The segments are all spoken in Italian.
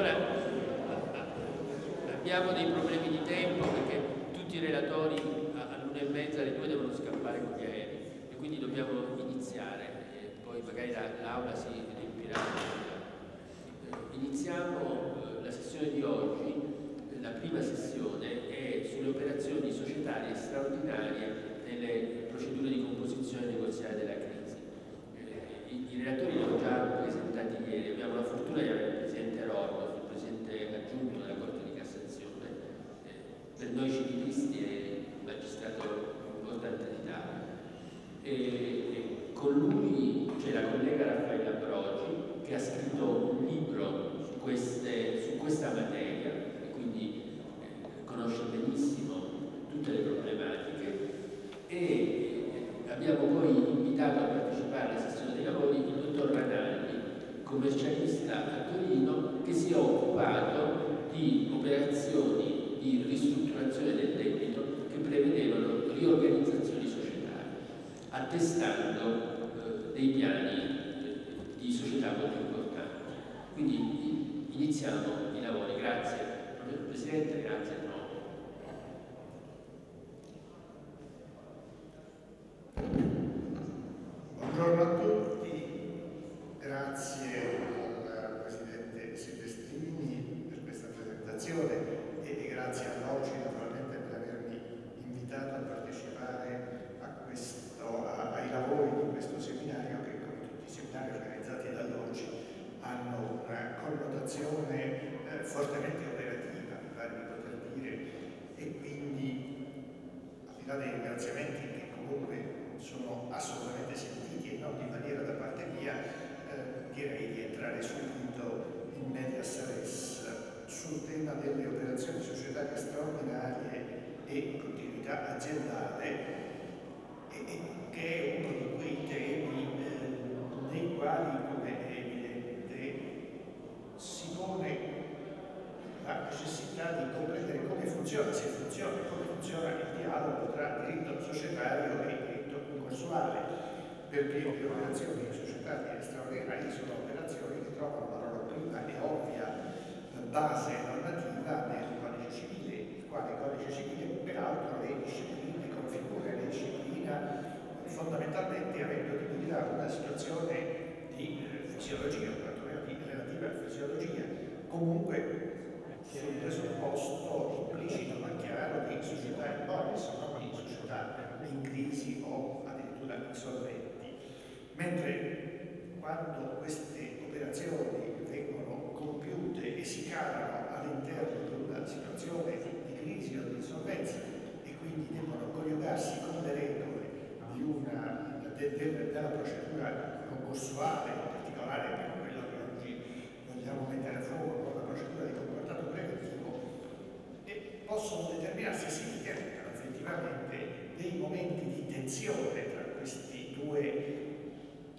Allora, abbiamo dei problemi di tempo perché tutti i relatori all'una e mezza, alle due devono scappare con gli aerei e quindi dobbiamo iniziare, e poi magari l'aula si riempirà. Iniziamo eh, la sessione di oggi, la prima sessione è sulle operazioni societarie straordinarie nelle procedure di composizione negoziale della crisi. Eh, I, relatori ho già presentati ieri, abbiamo la fortuna di avere il Presidente Rorlo, il Presidente aggiunto della Corte di Cassazione, eh, per noi civilisti è un magistrato importante d'Italia. E, e con lui c'è la collega Raffaella Brogi che ha scritto un libro su, queste, su questa materia e quindi eh, conosce benissimo tutte le problematiche e abbiamo poi invitato a partecipare alla sessione dei lavori il dottor Ranaldi, commercialista a Torino, che si è occupato di operazioni di ristrutturazione del debito che prevedevano riorganizzazioni societarie, attestando eh, dei piani eh, di società molto importanti. Quindi iniziamo i lavori. Grazie. Presidente, grazie. Buongiorno a tutti, grazie al Presidente Silvestrini per questa presentazione e grazie a Loci naturalmente per avermi invitato a partecipare a questo, a, ai lavori di questo seminario che come tutti i seminari organizzati da Loci hanno una connotazione eh, fortemente operativa, mi pare di poter dire, e quindi al di là dei ringraziamenti che comunque sono assolutamente sentiti e non di maniera da parte mia, eh, direi di entrare subito in medias res sul tema delle operazioni societarie straordinarie e continuità aziendale, che è uno di quei temi eh, nei quali, come è evidente, si pone la necessità di comprendere come funziona, se funziona, come funziona il dialogo tra diritto societario e diritto concorsuale, perché le operazioni societarie straordinarie sono operazioni che trovano la loro prima e ovvia base normativa nel codice civile, il quale codice civile peraltro le discipline, configura le disciplina fondamentalmente avendo di guida una situazione di eh, fisiologia, di relativa fisiologia, comunque sul presupposto implicito ma chiaro di società in bonus, non di società in crisi o addirittura insolventi. Mentre quando queste operazioni compiute e si calano all'interno di una situazione di crisi o di insolvenza e quindi devono coniugarsi con le regole una, de, de, della procedura concorsuale, in particolare per quello che oggi vogliamo mettere a fuoco la procedura di comportato preventivo, e possono determinarsi, si determinano effettivamente dei momenti di tensione tra questi due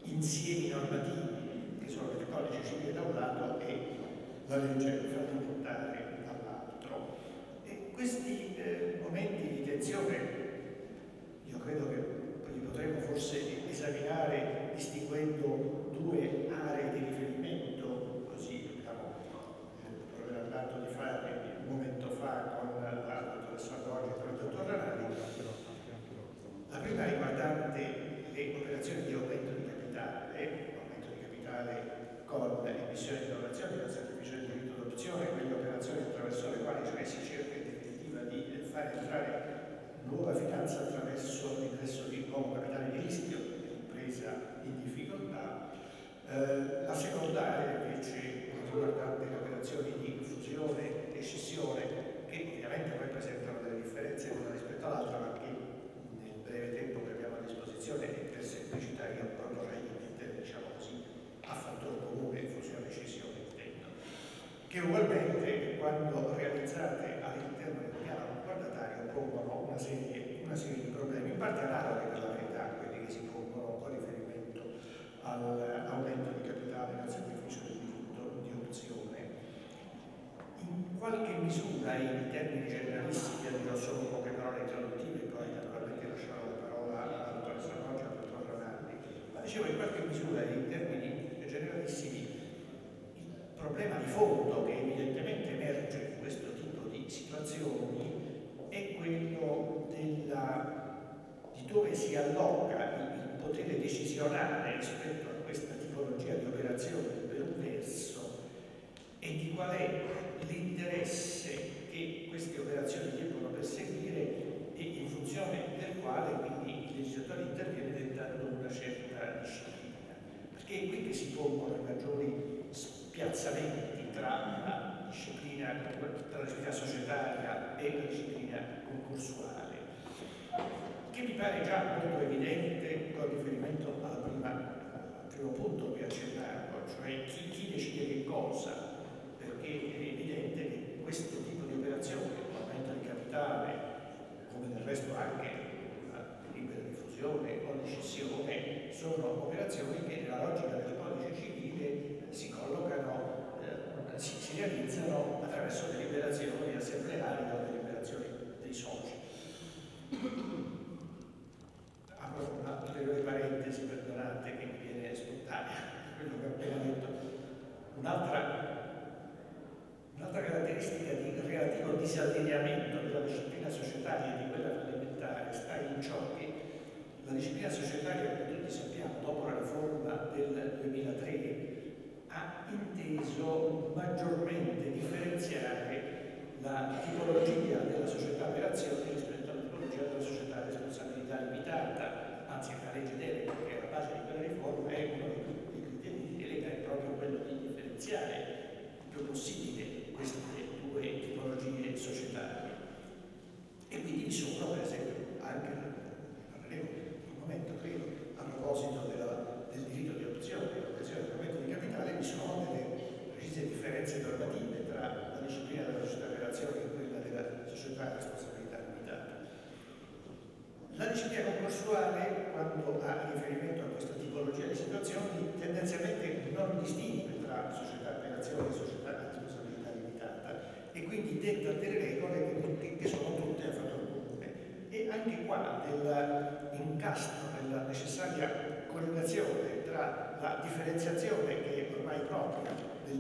insiemi normativi che sono il codice civile da un lato e la legge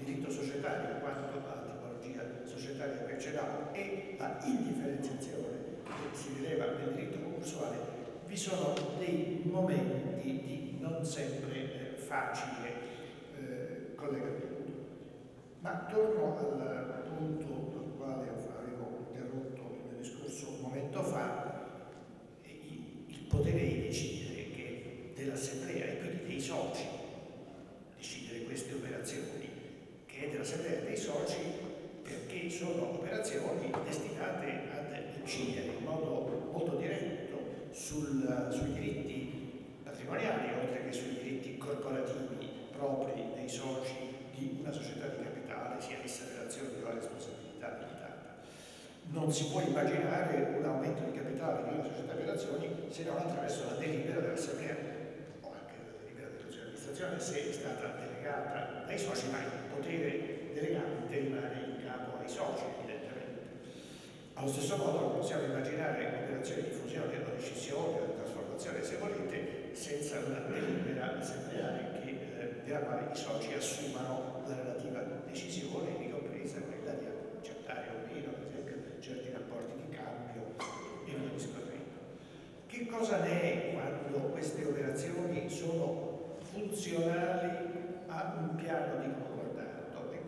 diritto societario quanto alla tipologia societaria l'ha e la indifferenziazione che si rileva nel diritto concorsuale, vi sono dei momenti di non sempre eh, facile eh, collegamento. Ma torno al punto quale avevo interrotto il discorso un momento fa, il potere di decidere dell'assemblea e quindi dei soci, decidere queste operazioni, che è dell'assemblea dei soci perché sono operazioni destinate ad incidere in modo molto diretto sul, sui diritti patrimoniali, oltre che sui diritti corporativi propri dei soci di una società di capitale, sia essa relazione o a responsabilità non si può immaginare un aumento di capitale di una società per azioni se non attraverso la delibera dell'assemblea o anche la delibera del consiglio di amministrazione se è stata delegata ai soci, ma potere delegante rimane in capo ai soci, evidentemente. Allo stesso modo non possiamo immaginare operazioni di fusione o di scissione o di trasformazione, se volete, senza una delibera assembleare che, eh, della quale i soci assumano la relativa decisione, ricompresa quella di accettare o meno certi rapporti di cambio e via discorrendo. Che cosa ne è quando queste operazioni sono funzionali a un piano di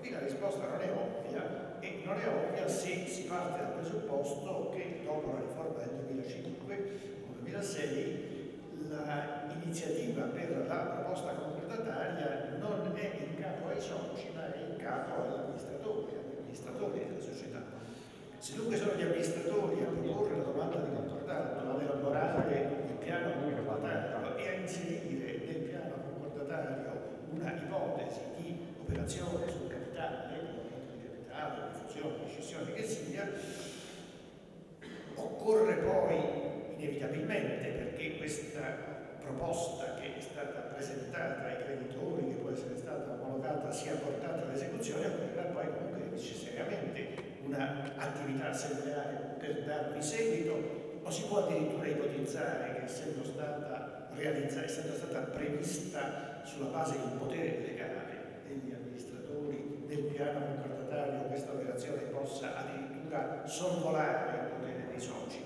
qui la risposta non è ovvia e non è ovvia se si parte dal presupposto che dopo la riforma del 2005 o 2006 l'iniziativa per la proposta concordataria non è in capo ai soci ma è in capo all'amministratore, agli amministratori della società. Se dunque sono gli amministratori a proporre la domanda di concordato, ad elaborare il piano concordatario e a inserire nel piano concordatario una ipotesi di operazione di capitale, diffusione, decisione che sia, occorre poi inevitabilmente, perché questa proposta che è stata presentata ai creditori, che può essere stata omologata, sia portata all'esecuzione, occorrerà poi comunque necessariamente un'attività assembleare per darvi seguito o si può addirittura ipotizzare che essendo stata realizzata, essendo stata prevista sulla base di un potere legale degli amministratori del piano concordatario questa operazione possa addirittura sorvolare il potere dei soci.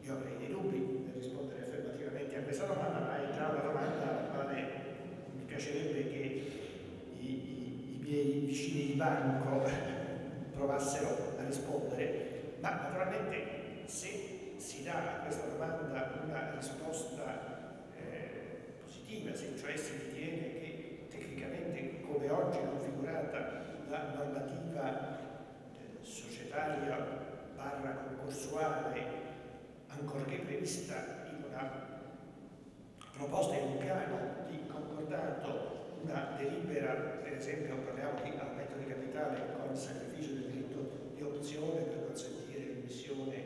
Io avrei dei dubbi nel rispondere affermativamente a questa domanda, ma è già una domanda alla quale mi piacerebbe che i, i, i miei vicini di banco provassero a rispondere, ma naturalmente se si dà a questa domanda una risposta eh, positiva, se cioè si ritiene che tecnicamente come oggi è configurata la normativa eh, societaria barra concorsuale ancorché prevista in una proposta in un piano di concordato una delibera, per esempio parliamo di aumento di capitale con sacrificio del diritto di opzione per consentire l'emissione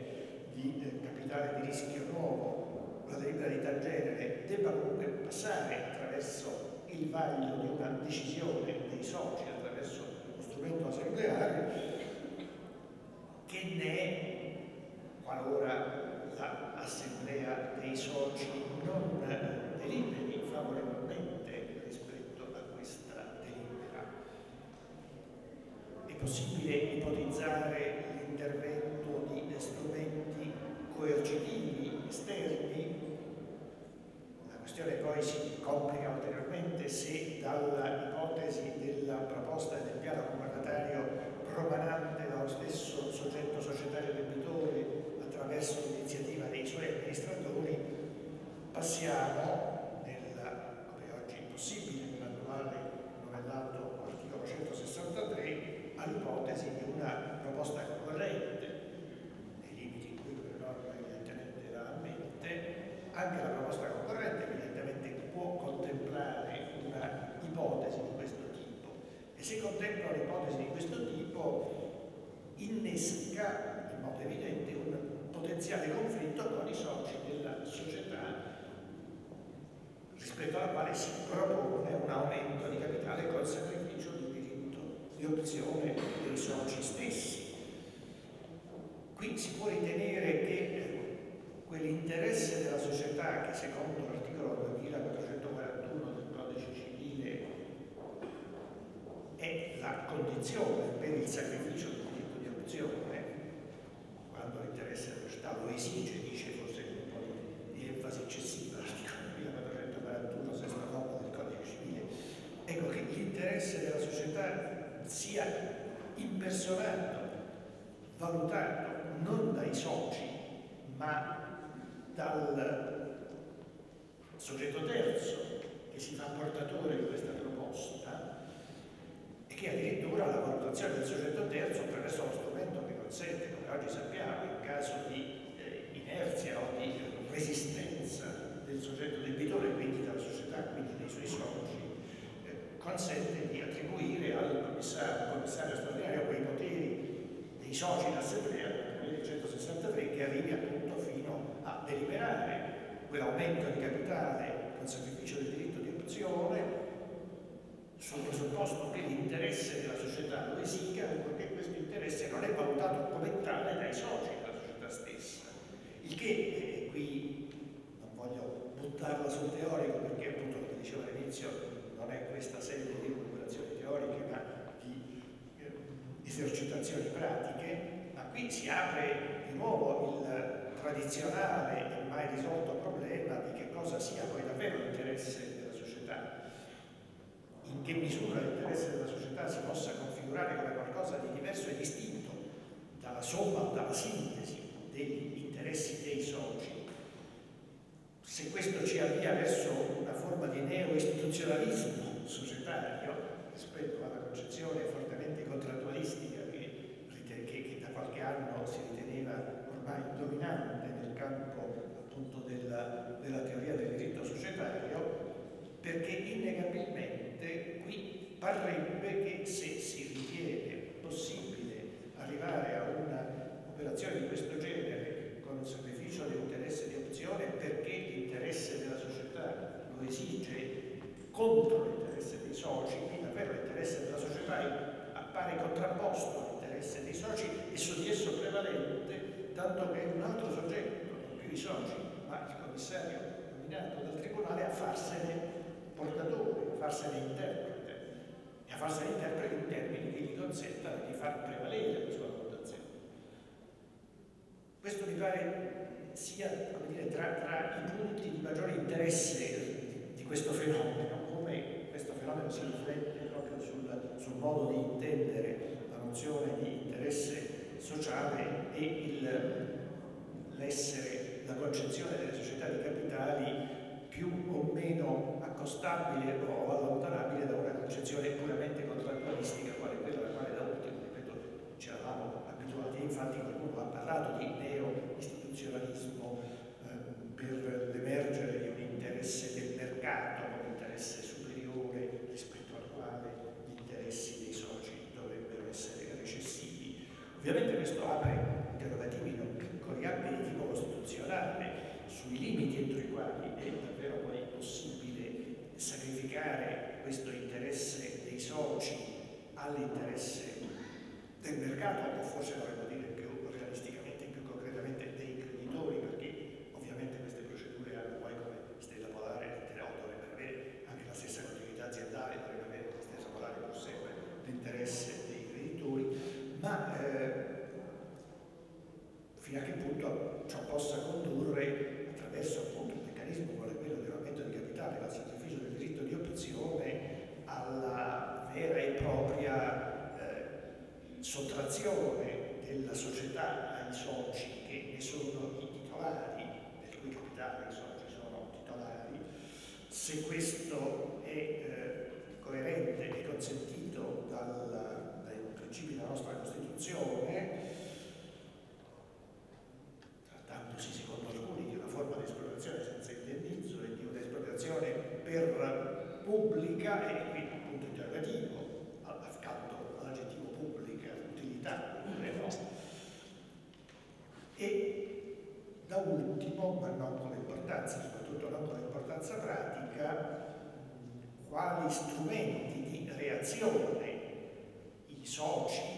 di eh, capitale di rischio nuovo, una delibera di tal genere, debba comunque passare attraverso il vaglio di una decisione dei soci, strumento assembleare, che ne è, qualora l'assemblea dei soci non deliberi favorevolmente rispetto a questa delibera. È possibile ipotizzare l'intervento di strumenti coercitivi esterni? La questione poi si complica ulteriormente se dall'ipotesi della proposta del piano concordatario promanante dallo stesso soggetto societario debitore attraverso l'iniziativa dei suoi amministratori passiamo, nel, come oggi è possibile nell'attuale novellato articolo 163, all'ipotesi di una proposta concorrente, nei limiti in cui quella norma evidentemente la ammette, anche la proposta concorrente evidentemente può contemplare una ipotesi di questo tipo e se contempla un'ipotesi di questo tipo innesca in modo evidente un potenziale conflitto con i soci della società rispetto alla quale si propone un aumento di capitale col sacrificio del diritto di opzione dei soci stessi. Qui si può ritenere che quell'interesse della società che secondo l'articolo 2441 del codice civile è la condizione per il sacrificio del diritto di opzione quando l'interesse della società lo esige, dice forse con un po' di, enfasi eccessiva l'articolo 1441, sesto comma del codice civile, ecco che l'interesse della società sia impersonato, valutato non dai soci, ma dal soggetto terzo che si fa portatore di questa proposta che addirittura la valutazione del soggetto terzo attraverso lo strumento che consente, come oggi sappiamo, in caso di eh, inerzia o di resistenza del soggetto debitore, quindi della società, quindi dei suoi soci, eh, consente di attribuire al commissario, commissario straordinario quei poteri dei soci in assemblea, nel 163, che arrivi appunto fino a deliberare quell'aumento di capitale con sacrificio del diritto di opzione sul presupposto che l'interesse della società lo esiga, perché questo interesse non è valutato come tale dai soci della società stessa. Il che, e qui non voglio buttarla sul teorico, perché appunto, come dicevo all'inizio, non è questa sede di recuperazioni teoriche, ma di eh, esercitazioni pratiche, ma qui si apre di nuovo il tradizionale e mai risolto problema di che cosa sia poi davvero l'interesse in che misura l'interesse della società si possa configurare come qualcosa di diverso e distinto dalla somma o dalla sintesi degli interessi dei soci, se questo ci avvia verso una forma di neo-istituzionalismo societario rispetto alla concezione fortemente contrattualistica che, che, che, da qualche anno si riteneva ormai dominante nel campo appunto della, della teoria del diritto societario, perché innegabilmente parrebbe che se si ritiene possibile arrivare a un'operazione di questo genere con il sacrificio dell'interesse di opzione perché l'interesse della società lo esige contro l'interesse dei soci, quindi davvero l'interesse della società appare contrapposto all'interesse dei soci e su di esso prevalente, tanto che un altro soggetto, non più i soci, ma il commissario nominato dal Tribunale a farsene portatore, a farsene interprete a farsene interprete in termini che gli consentano di far prevalere la sua valutazione. Questo mi pare sia dire, tra, tra, i punti di maggiore interesse di, di questo fenomeno, come questo fenomeno fenomeno si riflette proprio sul, sul modo di intendere la nozione di interesse sociale e l'essere, la concezione delle società di capitali più o meno accostabile o allontanabile da una concezione puramente contrattualistica quale quella alla quale da ultimo, ripeto, ci eravamo abituati. Infatti qualcuno ha parlato di neo-istituzionalismo eh, per l'emergere di un interesse del mercato, un interesse superiore rispetto al quale gli interessi dei soci dovrebbero essere recessivi. Ovviamente questo apre interrogativi non piccoli anche di tipo costituzionale sui limiti entro i quali è davvero poi possibile sacrificare questo interesse dei soci all'interesse del mercato o forse dovremmo dire più realisticamente, più concretamente dei creditori perché ovviamente queste procedure hanno poi come stella polare o dovrebbero avere anche la stessa continuità aziendale, dovrebbe avere come stella polare pur sempre l'interesse dei creditori, ma eh, fino a che punto ciò possa condurre attraverso appunto un meccanismo come quello dell'aumento di capitale, al sacrificio del diritto di opzione, alla vera e propria eh, sottrazione della società ai soci che ne sono i titolari, del cui capitale i soci sono titolari, se questo è eh, coerente e consentito dal, dai principi della nostra Costituzione, trattandosi secondo forma di espropriazione senza indennizzo e di un'espropriazione per pubblica e qui un punto interrogativo accanto all'aggettivo pubblica, utilità, no? E da ultimo, ma non come importanza, soprattutto non come importanza pratica, quali strumenti di reazione i soci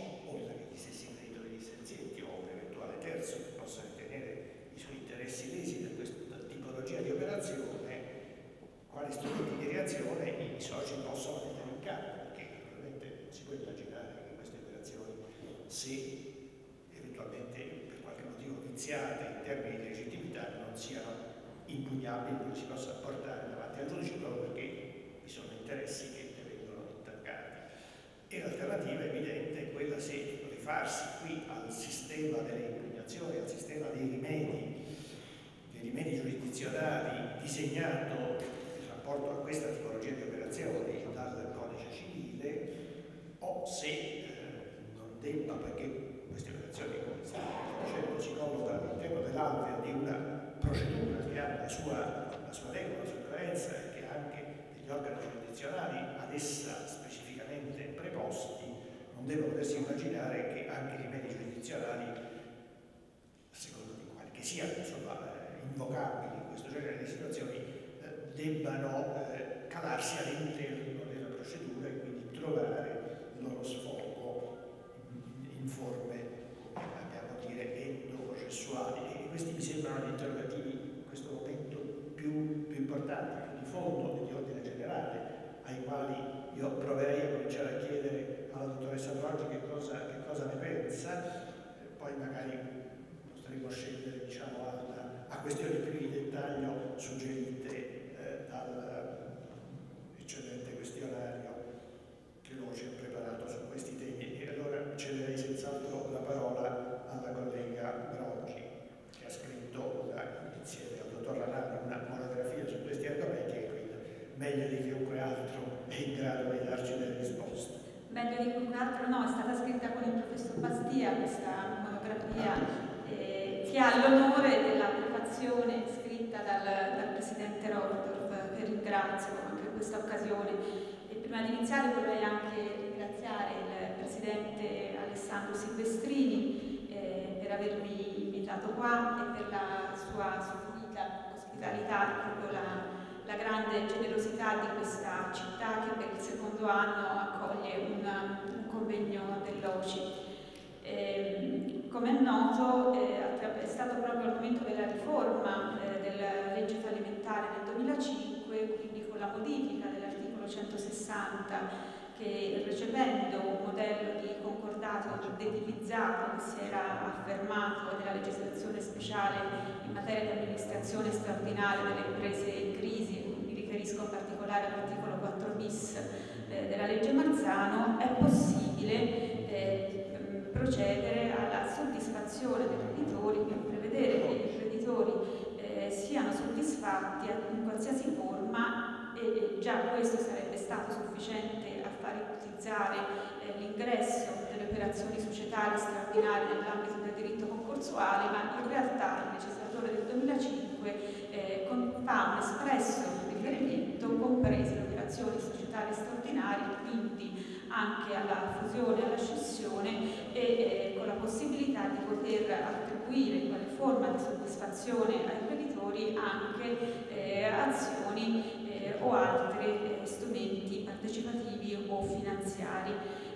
Alessandro Silvestrini eh, per avermi invitato qua e per la sua sofferita ospitalità, proprio la, la, grande generosità di questa città che per il secondo anno accoglie una, un convegno dell'OCI. Eh, come è noto eh, è stato proprio al momento della riforma eh, della legge fallimentare nel 2005, quindi con la modifica dell'articolo 160 che recependo un modello di concordato detilizzato che si era affermato nella legislazione speciale in materia di amministrazione straordinaria delle imprese in crisi, quindi riferisco in particolare all'articolo 4 bis eh, della legge Marzano, è possibile eh, procedere alla soddisfazione dei creditori, prevedere che i creditori eh, siano soddisfatti in qualsiasi forma e, già questo sarebbe stato sufficiente far ipotizzare eh, l'ingresso delle operazioni societarie straordinarie nell'ambito del diritto concorsuale, ma in realtà il legislatore del 2005 eh, fa un espresso riferimento, comprese le operazioni societarie straordinarie, quindi anche alla fusione alla scissione e eh, con la possibilità di poter attribuire in quale forma di soddisfazione ai creditori anche eh, azioni eh, o altri eh, strumenti partecipativi o finanziari.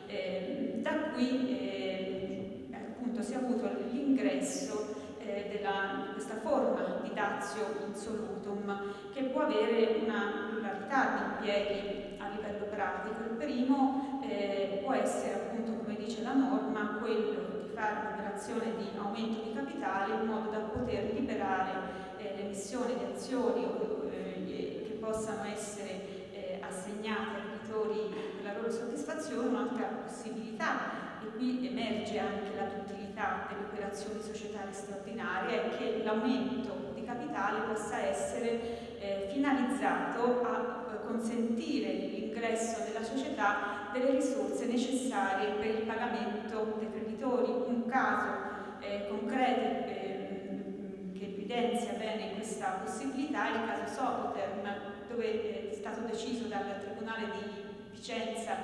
Ehm, da qui eh, appunto si è avuto l'ingresso eh, di questa forma di dazio insolutum che può avere una pluralità di impieghi a livello pratico. Il primo eh, può essere appunto, come dice la norma, quello di fare un'operazione di aumento di capitale in modo da poter liberare eh, l'emissione di azioni eh, che possano essere eh, assegnate ai creditori per la loro soddisfazione. Un'altra possibilità e qui emerge anche la utilità delle operazioni societarie straordinarie, è che l'aumento di capitale possa essere eh, finalizzato a eh, consentire l'ingresso nella società delle risorse necessarie per il pagamento dei creditori. Un caso eh, concreto eh, che evidenzia bene questa possibilità è il caso Socoterm, dove è stato deciso dal Tribunale di Vicenza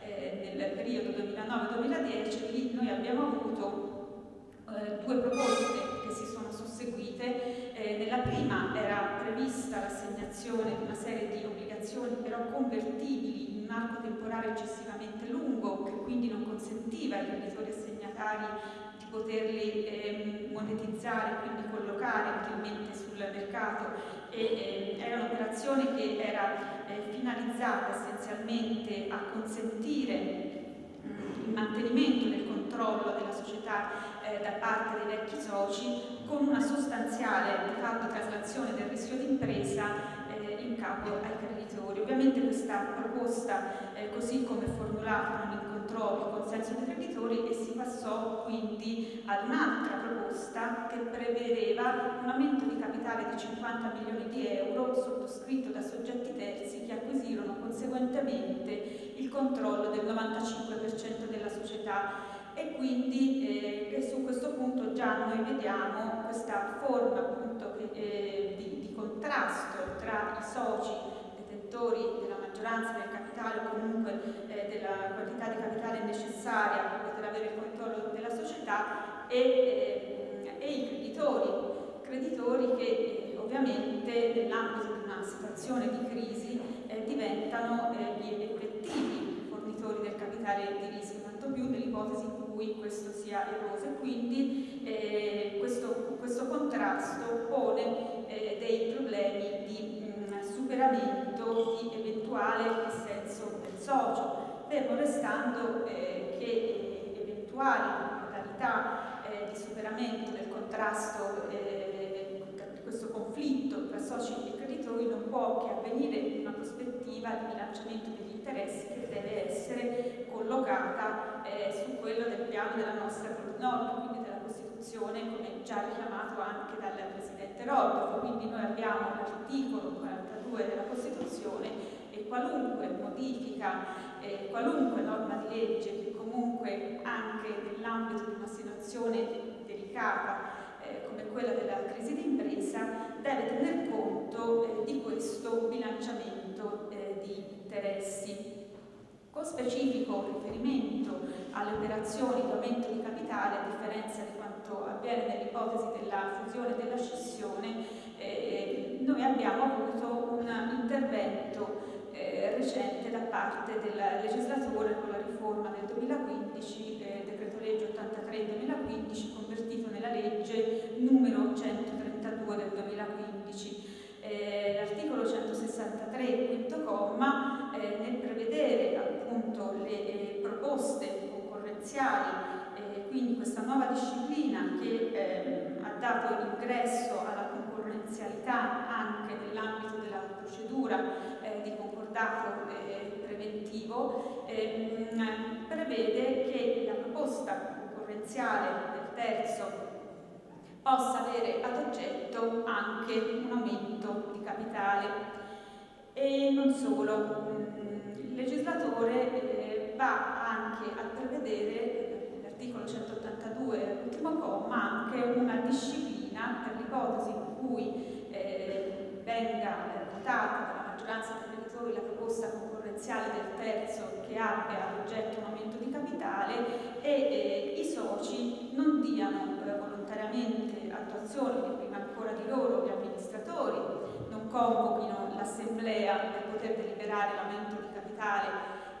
eh, nel periodo 2009-2010, lì noi abbiamo avuto eh, due proposte che si sono susseguite. Eh, nella prima era prevista l'assegnazione di una serie di obbligazioni però convertibili in un arco temporale eccessivamente lungo che quindi non consentiva ai creditori assegnatari di poterli eh, monetizzare, quindi collocare utilmente sul mercato e eh, era un'operazione che era eh, finalizzata essenzialmente a consentire mh, il mantenimento del controllo della società eh, da parte dei vecchi soci con una sostanziale di fatto traslazione del rischio d'impresa eh, in capo ai creditori. Ovviamente questa proposta, eh, così come formulata, non incontrò il consenso dei creditori e si passò quindi ad un'altra proposta che prevedeva un aumento di capitale di 50 milioni di euro sottoscritto da soggetti terzi che acquisirono conseguentemente il controllo del 95% della società. E quindi eh, su questo punto già noi vediamo questa forma appunto eh, di, di, contrasto tra i soci detentori della maggioranza del capitale o comunque eh, della quantità di capitale necessaria per poter avere il controllo della società e, eh, e i creditori, creditori che eh, ovviamente nell'ambito di una situazione di crisi eh, diventano gli effettivi fornitori del capitale di rischio, tanto più nell'ipotesi in cui questo sia eroso. E quindi eh, questo, questo, contrasto pone eh, dei problemi di mh, mm, di eventuale dissenso del socio, fermo restando eh, che eh, eventuali modalità eh, di superamento del contrasto eh, di questo conflitto tra soci e creditori non può che avvenire in una prospettiva di bilanciamento degli interessi che deve essere collocata eh, su quello del piano della nostra norma, quindi della Costituzione, come già richiamato anche dal Presidente Rodolfo. Quindi noi abbiamo l'articolo 42 della Costituzione e qualunque modifica, eh, qualunque norma di legge che comunque anche nell'ambito di una situazione delicata eh, come quella della crisi d'impresa deve tener conto eh, di questo bilanciamento eh, di interessi. Con specifico riferimento alle operazioni di aumento di capitale, a differenza di quanto avviene nell'ipotesi della fusione e della scissione, eh, noi abbiamo avuto un intervento eh, recente da parte del legislatore con la riforma del 2015, eh, decreto legge 83 2015, convertito nella legge numero 132 del 2015 eh, l'articolo 163, quinto comma, eh, nel prevedere appunto le eh, proposte concorrenziali, eh, quindi questa nuova disciplina che ehm, dato ingresso alla concorrenzialità anche nell'ambito della procedura eh, di concordato eh, preventivo, ehm, prevede che la proposta concorrenziale del terzo possa avere ad oggetto anche un aumento di capitale. E non solo, mm, il legislatore eh, va anche a prevedere, l'articolo 182, ultimo comma, anche una disciplina per l'ipotesi in cui eh, venga votata dalla maggioranza dei territori la proposta concorrenziale del terzo che abbia ad oggetto un aumento di capitale e eh, i soci non diano eh, volontariamente attuazione, prima ancora di loro, gli amministratori, non convochino l'assemblea per poter deliberare l'aumento di capitale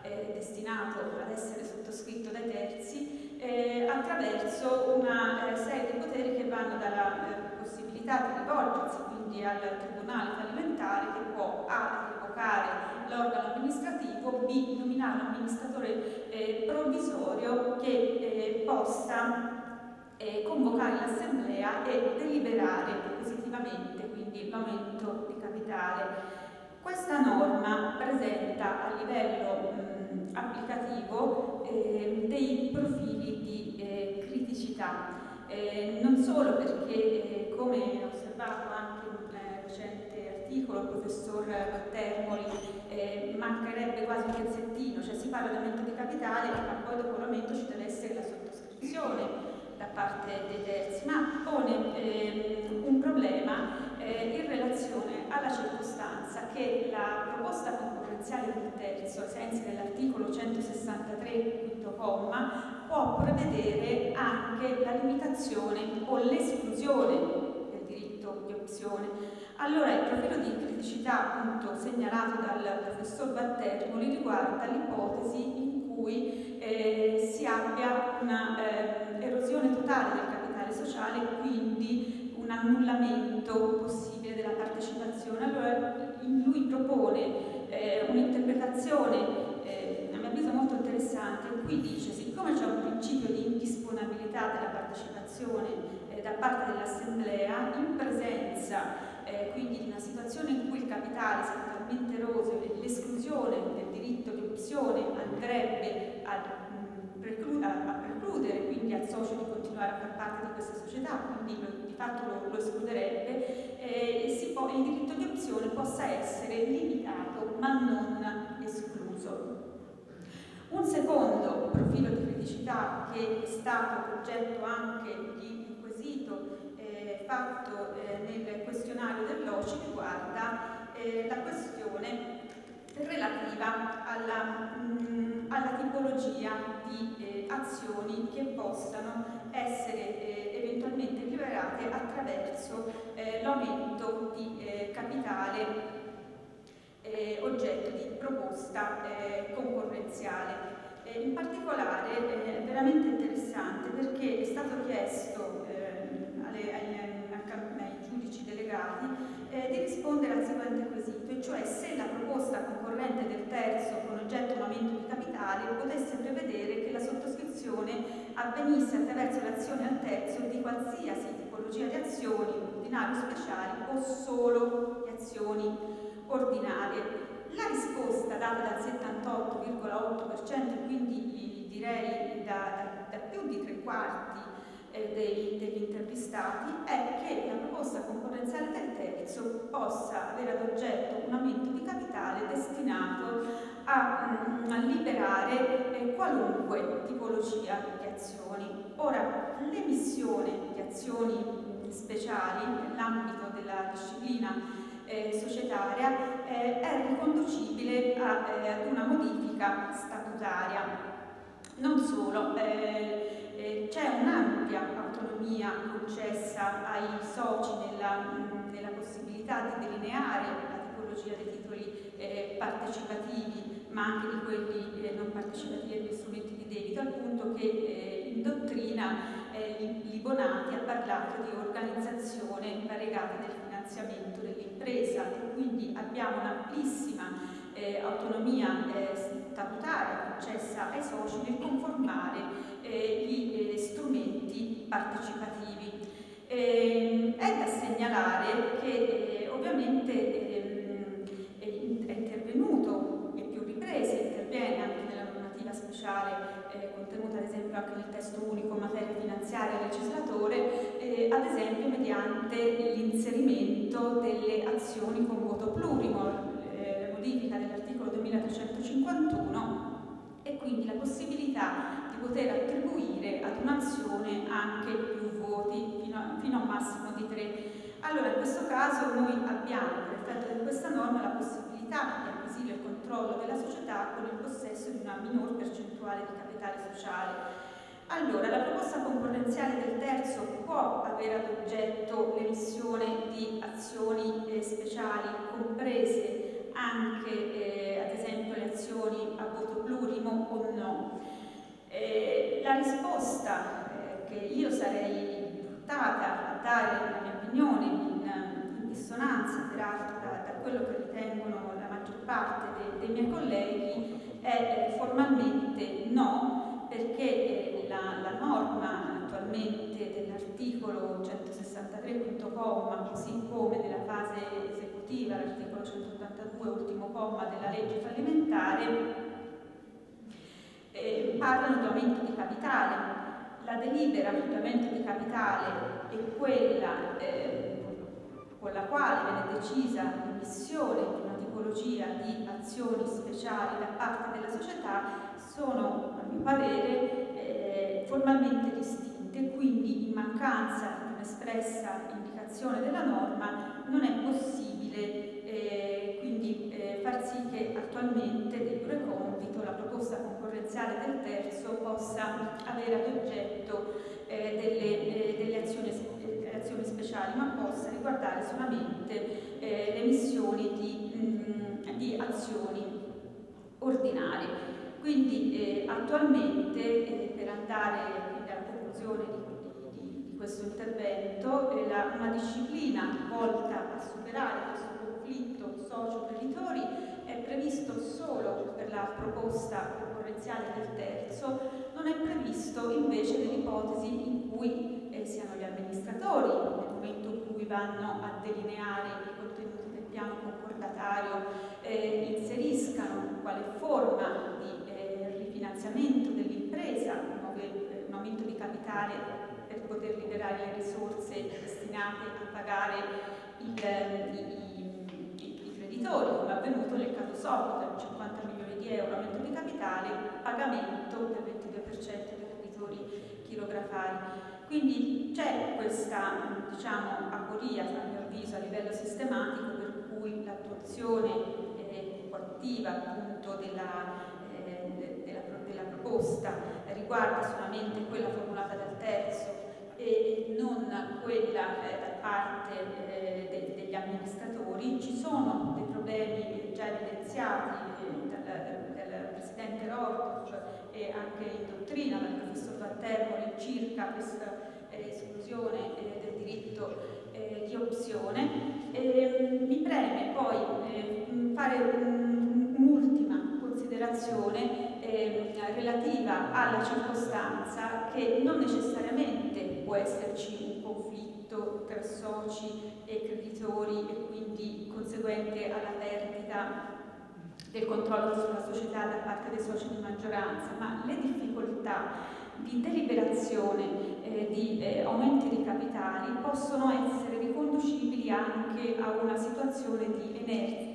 eh, destinato ad essere sottoscritto dai terzi, eh, attraverso una eh, serie di poteri che vanno dalla eh, possibilità di rivolgersi quindi al tribunale fallimentare che può A revocare l'organo amministrativo, B nominare un amministratore eh, provvisorio che possa convocare l'assemblea e deliberare positivamente quindi l'aumento di capitale. Questa norma presenta a livello mh, applicativo eh, dei profili di eh, criticità, eh, non solo perché, eh, come ha osservato anche un eh, recente articolo il professor Termoli, mancherebbe quasi un pezzettino, cioè si parla di aumento di capitale, ma poi dopo l'aumento ci deve essere la sottoscrizione da parte dei terzi, ma pone eh, un problema eh, in relazione alla circostanza che la proposta concorrenziale del terzo, ai sensi dell'articolo 163, quinto comma, può prevedere anche la limitazione o l'esclusione del diritto di opzione. Allora il profilo di criticità appunto segnalato dal professor Battermoli riguarda l'ipotesi in cui eh, si abbia una eh, erosione totale del capitale sociale e quindi un annullamento possibile della partecipazione. Allora lui propone eh, un'interpretazione eh, a mio avviso molto interessante in cui dice siccome c'è un principio di indisponibilità della partecipazione eh, da parte dell'Assemblea in presenza eh, quindi di una situazione in cui il capitale sia totalmente eroso e l'esclusione del diritto di opzione andrebbe a, mh, a, precludere quindi al socio di continuare a far parte di questa società, quindi di fatto lo, lo escluderebbe, eh, può, il diritto di opzione possa essere limitato ma non escluso. Un secondo profilo di criticità che è stato oggetto anche di un quesito fatto eh, nel questionario dell'OCI riguarda eh, la questione relativa alla, mh, mm, alla tipologia di eh, azioni che possano essere eh, eventualmente liberate attraverso eh, l'aumento di eh, oggetto di proposta concorrenziale. in particolare è veramente interessante perché è stato chiesto alle, alle giudici delegati eh, di rispondere al seguente quesito, e cioè se la proposta concorrente del terzo con oggetto aumento di capitale potesse prevedere che la sottoscrizione avvenisse attraverso l'azione al terzo di qualsiasi tipologia di azioni, ordinarie o speciali, o solo di azioni ordinarie. La risposta data dal 78,8%, quindi direi da, da, da più di tre quarti eh, dei, degli intervistati è che la proposta concorrenziale del terzo possa avere ad oggetto un aumento di capitale destinato a, mm, a liberare eh, qualunque tipologia di azioni. Ora, l'emissione di azioni mm, speciali nell'ambito della disciplina eh, societaria eh, è riconducibile eh, ad una modifica statutaria. Non solo, eh, eh, c'è un'ampia autonomia concessa ai soci nella, nella, possibilità di delineare la tipologia dei titoli eh, partecipativi ma anche di quelli eh, non partecipativi agli strumenti di debito al punto che eh, in dottrina eh, Libonati ha parlato di organizzazione variegata del finanziamento dell'impresa e quindi abbiamo un'amplissima eh, autonomia statutaria concessa ai soci nel conformare eh, gli eh, strumenti partecipativi. Eh, segnalare che eh, ovviamente ehm, è intervenuto e più riprese interviene anche nella normativa speciale eh, contenuta ad esempio anche nel testo unico in materia finanziaria legislatore, eh, ad esempio mediante l'inserimento delle azioni con voto plurimo, eh, modifica dell'articolo 2351 e quindi la possibilità di poter attribuire ad un'azione anche più voti fino a, fino a un massimo di tre. Allora in questo caso noi abbiamo per effetto di questa norma la possibilità di acquisire il controllo della società con il possesso di una minor percentuale di capitale sociale. Allora, la proposta concorrenziale del terzo può avere ad oggetto l'emissione di azioni eh, speciali comprese anche eh, ad esempio le azioni a voto plurimo o no? Eh, la risposta eh, che io sarei portata a dare la mia opinione in, in dissonanza peraltro da, da, quello che ritengono la maggior parte de, dei miei colleghi è eh, formalmente no perché eh, la, la norma attualmente dell'articolo 163 quinto comma così come nella fase esecutiva l'articolo 182 ultimo comma della legge fallimentare eh, parlano di aumento di capitale. La delibera di aumento di capitale è quella eh, con la quale viene decisa l'emissione di tipologia di azioni speciali da parte della società sono, a mio parere, eh, formalmente distinte, quindi in mancanza di un'espressa indicazione della norma non è possibile eh, quindi eh, far sì che attualmente del pure compito la proposta concorrenziale del terzo possa avere ad oggetto eh, delle, eh, delle azioni, eh, azioni, speciali, ma possa riguardare solamente eh, le emissioni di, mh, mm, di azioni ordinarie. Quindi attualmente, per andare alla conclusione di, di, di questo intervento, la, una disciplina volta a superare questo conflitto socio-creditori è previsto solo per la proposta concorrenziale del terzo, non è previsto invece nell'ipotesi in cui eh, siano gli amministratori, nel momento in cui vanno a delineare i contenuti del piano concordatario, eh, inseriscano quale forma di eh, rifinanziamento dell'impresa, un, eh, aumento di capitale per poter liberare le risorse destinate a pagare il, i, creditori, come avvenuto nel caso Software, 50 milioni di euro aumento di capitale, pagamento del 22% dei creditori chirografari. Quindi c'è questa diciamo, aporia, a mio avviso, a livello sistematico per cui l'attuazione eh, della, eh, della, della proposta riguarda solamente quella formulata dal terzo e non quella eh, da parte eh, de degli amministratori. Ci sono dei problemi già evidenziati eh, dal, dal, Presidente Rortov e anche in dottrina dal Professor Vattermoli circa questa eh, esclusione eh, del diritto eh, di opzione. Ehm, mi preme poi fare un'ultima considerazione eh, relativa alla circostanza che non necessariamente può esserci un conflitto tra soci e creditori e quindi conseguente alla perdita del controllo sulla società da parte dei soci di maggioranza, ma le difficoltà di deliberazione eh, di eh, aumenti di capitali possono essere riconducibili anche a una situazione di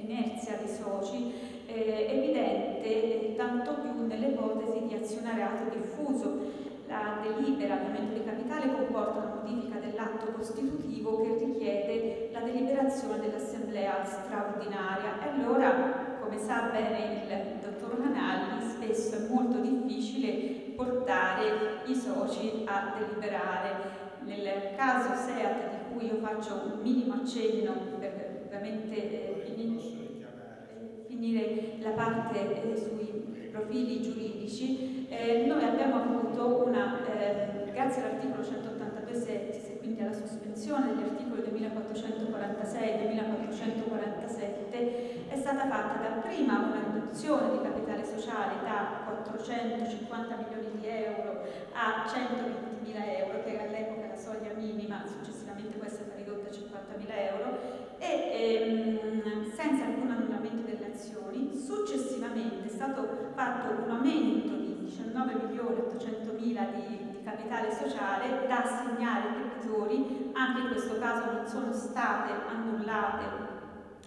inerzia dei soci eh, evidente eh, tanto più nell'ipotesi di azionariato diffuso. La delibera all'aumento di capitale comporta una modifica dell'atto costitutivo che richiede la deliberazione dell'assemblea straordinaria e allora, come sa bene il dottor Manalli, spesso è molto difficile portare i soci a deliberare. Nel caso SEAT di cui io faccio un minimo accenno per veramente eh, finire la parte eh, sui profili giuridici, eh, noi abbiamo avuto una, eh, grazie all'articolo 182 settis e quindi alla sospensione degli articoli 2446 e 2447, è stata fatta dapprima una riduzione di capitale sociale da 450 milioni di euro a 120 mila euro, che era all'epoca la soglia minima, successivamente questa è stata ridotta a 50 euro e ehm, senza alcun annullamento delle azioni. Successivamente è stato fatto un aumento di 19 milioni 800 mila di capitale sociale da assegnare creditori, anche in questo caso non sono state annullate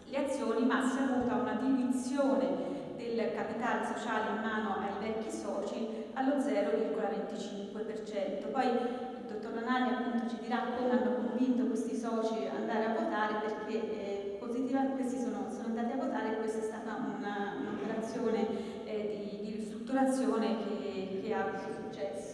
le azioni ma si è avuta una diminuzione del capitale sociale in mano ai vecchi soci allo 0,25%. Poi il dottor Lanani appunto ci dirà come hanno convinto questi soci ad andare a votare perché eh, questi sono, sono, andati a votare e questa è stata un'operazione eh, di, di, ristrutturazione che, che, ha avuto successo.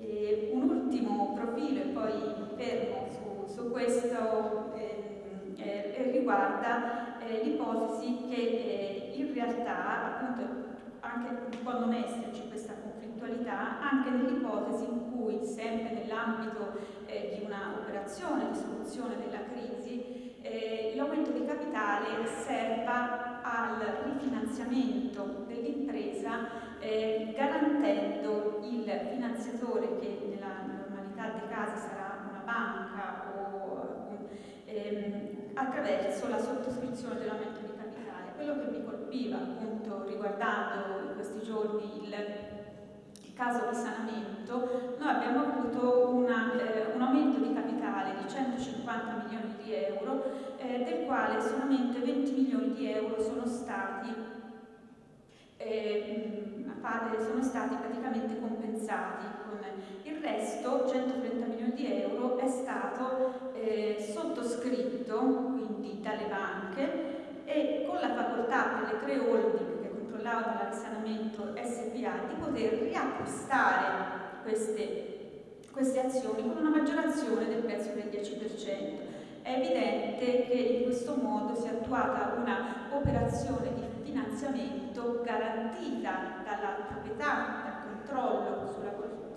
E un ultimo profilo e poi fermo su, su questo eh, eh riguarda eh, l'ipotesi che eh, in realtà appunto anche può non esserci questa conflittualità anche nell'ipotesi in cui, sempre nell'ambito eh, di un'operazione di soluzione della crisi, eh, l'aumento di capitale serva al rifinanziamento dell'impresa eh, garantendo il finanziatore che nella normalità dei casi sarà una banca o ehm, attraverso la sottoscrizione dell'aumento di quello che mi colpiva appunto riguardando in questi giorni il, caso risanamento, noi abbiamo avuto una, eh, un aumento di capitale di 150 milioni di euro, eh, del quale solamente 20 milioni di euro sono stati, eh, sono stati praticamente compensati con il resto, 130 milioni di euro, è stato eh, sottoscritto quindi dalle banche e con la facoltà per le tre holding che controllavano la risanamento SPA di poter riacquistare queste, queste azioni con una maggiorazione del prezzo del 10%. È evidente che in questo modo si è attuata una operazione di finanziamento garantita dalla proprietà, dal controllo sulla,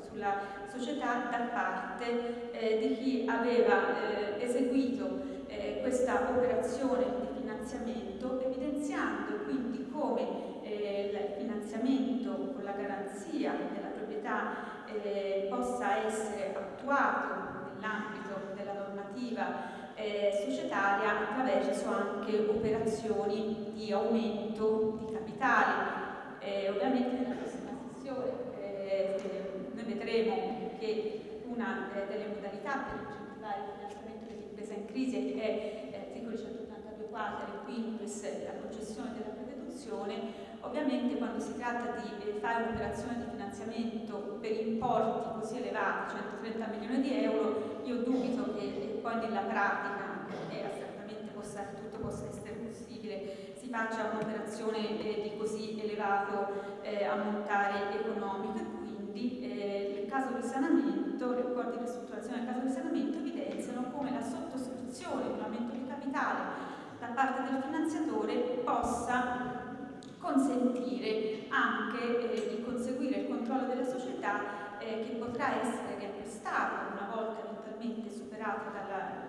sulla società da parte eh, di chi aveva eh, eseguito eh, questa operazione di finanziamento, evidenziando quindi come eh, il finanziamento con la garanzia della proprietà eh, possa essere attuato nell'ambito della normativa eh, societaria attraverso anche operazioni di aumento di capitali. Eh, ovviamente nella prossima sessione eh, noi vedremo che una eh, delle modalità per incentivare il finanziamento dell'impresa in crisi è l'articolo 182 quater e quintus la concessione della prededuzione, ovviamente quando si tratta di eh, fare un'operazione di finanziamento per importi così elevati, 130 milioni di euro, io dubito che eh, poi nella pratica, e astrattamente possa, tutto possa essere possibile, si faccia un'operazione eh, di così elevato eh, ammontare economico e quindi eh, il caso di sanamento, i ricordi di ristrutturazione del caso di sanamento evidenziano come la sottoscrizione di un di capitale da parte del finanziatore possa consentire anche eh, di conseguire il controllo della società eh, che potrà essere riacquistata una volta superata dalla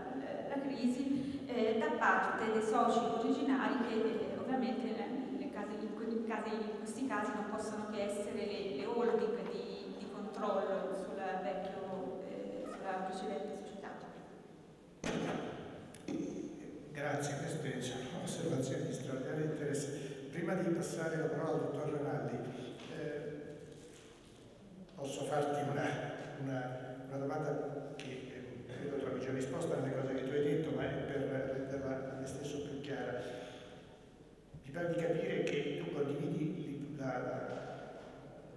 la crisi eh, da parte dei soci originari che eh, ovviamente in, casi, in, casi, in, questi casi non possono che essere le, le holding di, di, controllo sul vecchio, eh, sulla precedente società. Grazie, queste sono osservazioni di straordinario interesse. Prima di passare la parola al dottor Renaldi, eh, posso farti una, una, una, domanda che credo tu abbia già risposto alle cose che tu hai detto, ma è per renderla a me stesso più chiara. Mi pare di capire che tu condividi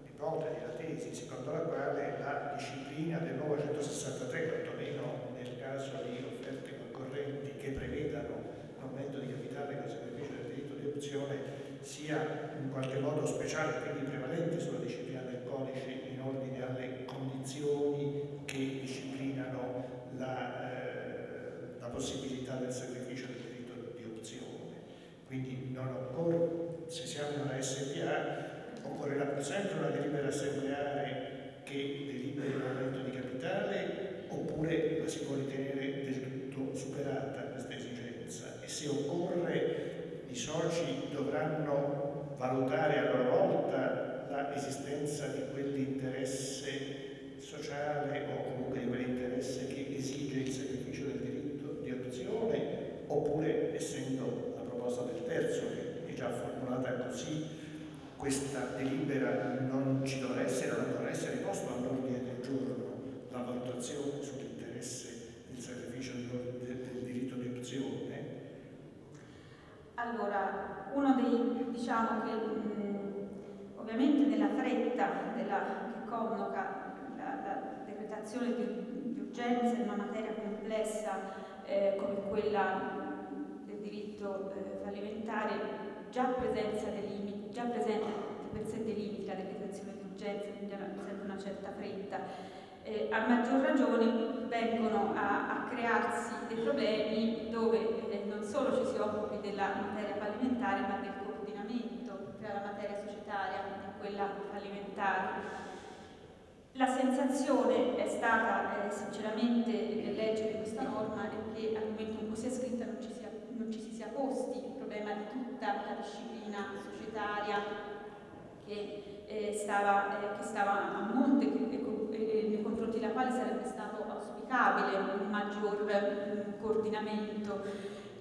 l'ipotesi, la tesi, secondo la quale la disciplina del nuovo 163, quantomeno nel caso di offerte concorrenti che prevedano un aumento di capitale con sacrificio del diritto di opzione sia in qualche modo speciale, quindi prevalente sulla disciplina del codice in ordine alle condizioni che disciplinano la, eh, la possibilità del sacrificio del diritto di opzione. Quindi non occorre, se siamo in una SPA, occorrerà sempre una delibera assembleare che deliberi l'aumento di capitale oppure la si può ritenere del tutto superata questa esigenza e se occorre i soci dovranno valutare a loro volta l'esistenza di quell'interesse sociale o comunque di quell'interesse che esige il sacrificio diciamo che mh, ovviamente nella fretta della, che connoca la, la decretazione di, di urgenza in una materia complessa eh, come quella del diritto eh, fallimentare, già, presenza dei limiti, già presente di per sé dei limiti la decretazione di urgenza, quindi sempre una certa fretta eh, a maggior ragione vengono a, a crearsi dei problemi dove eh, non solo ci si occupi della materia fallimentare ma del coordinamento tra la materia societaria e quella fallimentare. La sensazione è stata eh, sinceramente nel leggere questa norma è che al momento in cui si è scritta non ci, sia, non ci si sia posti il problema di tutta la disciplina societaria che, eh, stava, eh, che stava a monte, che, nei confronti della quale sarebbe stato auspicabile un maggior um, coordinamento.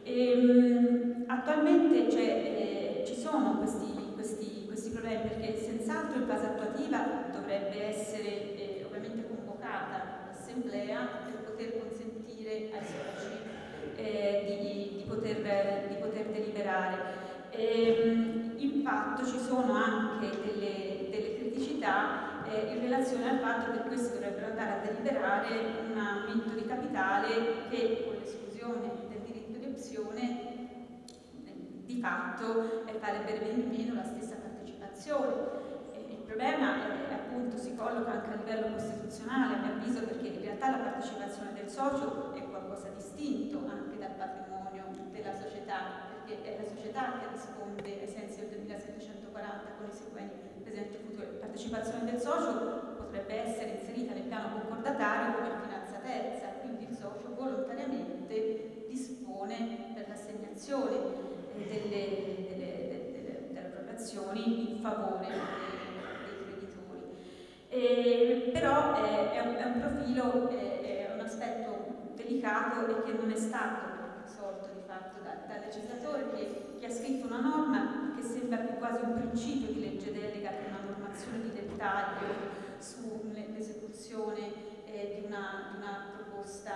E, um, attualmente eh, ci sono questi, questi, questi, problemi perché senz'altro in fase attuativa dovrebbe essere eh, ovviamente convocata l'assemblea per poter consentire ai soci eh, di, di, poter, di, poter, deliberare. E, um, in fatto ci sono anche delle, delle criticità eh, in relazione al fatto che questi dovrebbero andare a deliberare un aumento di capitale che con l'esclusione del diritto di opzione di fatto eh, farebbe venire meno la stessa partecipazione. Problema è, appunto si colloca anche a livello costituzionale a mio avviso perché in realtà la partecipazione del socio è qualcosa distinto anche dal patrimonio della società perché è la società che risponde ai sensi del 2740 con i seguenti presenti e future. La partecipazione del socio potrebbe essere inserita nel piano concordatario come finanza terza, quindi il socio volontariamente dispone per l'assegnazione eh, delle, delle, delle, delle, in favore dei. E, però è, è, un, è, un, profilo, è, è un aspetto delicato e che non è stato risolto di fatto da, dal legislatore che, che, ha scritto una norma che sembra più quasi un principio di legge delega che una normazione di dettaglio sull'esecuzione eh, di, di, una, proposta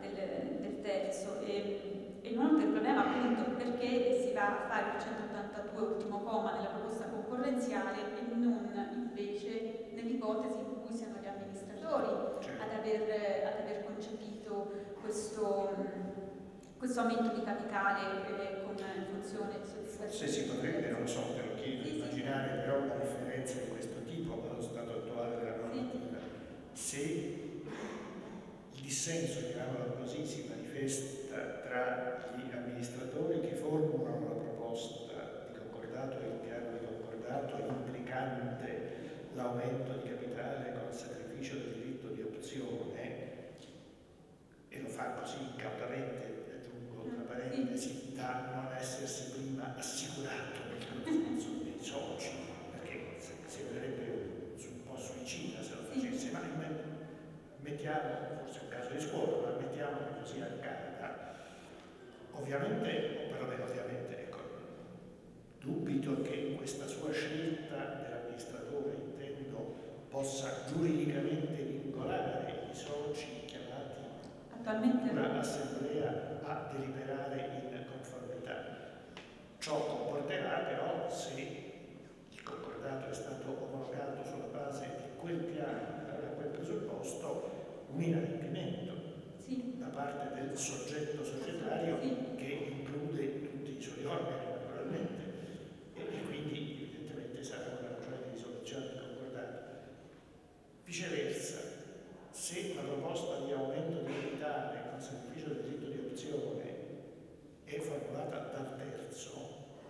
del, del terzo. E, e inoltre il problema appunto perché si va a fare il 182 ultimo comma nella proposta concorrenziale e non invece nell'ipotesi in cui siano gli amministratori certo. ad aver, ad aver concepito questo questo aumento di capitale eh, con funzione soddisfacente. Se si potrebbe, non lo so, te lo chiedo, sì, immaginare sì. però una differenza di questo tipo allo stato attuale della normativa. Sì. Se il dissenso, chiamiamolo così, si manifesta tra gli amministratori che formulano la proposta di concordato e il piano di concordato implicante l'aumento di capitale con sacrificio del diritto di opzione e lo fa così incautamente parentesi da non essersi prima assicurato nel consenso dei soci, perché sembrerebbe un po' suicida se lo facesse, ma mettiamo, forse è un caso di scuola, ma mettiamo così accada. Ovviamente, o perlomeno ovviamente, ecco, dubito che questa sua scelta possa giuridicamente vincolare i soci chiamati Attualmente un'assemblea a deliberare in conformità. Ciò comporterà però, se il concordato è stato omologato sulla base di quel piano, da quel presupposto, un inadempimento sì. da parte del soggetto societario sì. che include tutti i suoi organi naturalmente e, e quindi evidentemente sarà una ragione di risoluzione del concordato. Viceversa, se la proposta di aumento di capitale con sacrificio del diritto di opzione è formulata dal terzo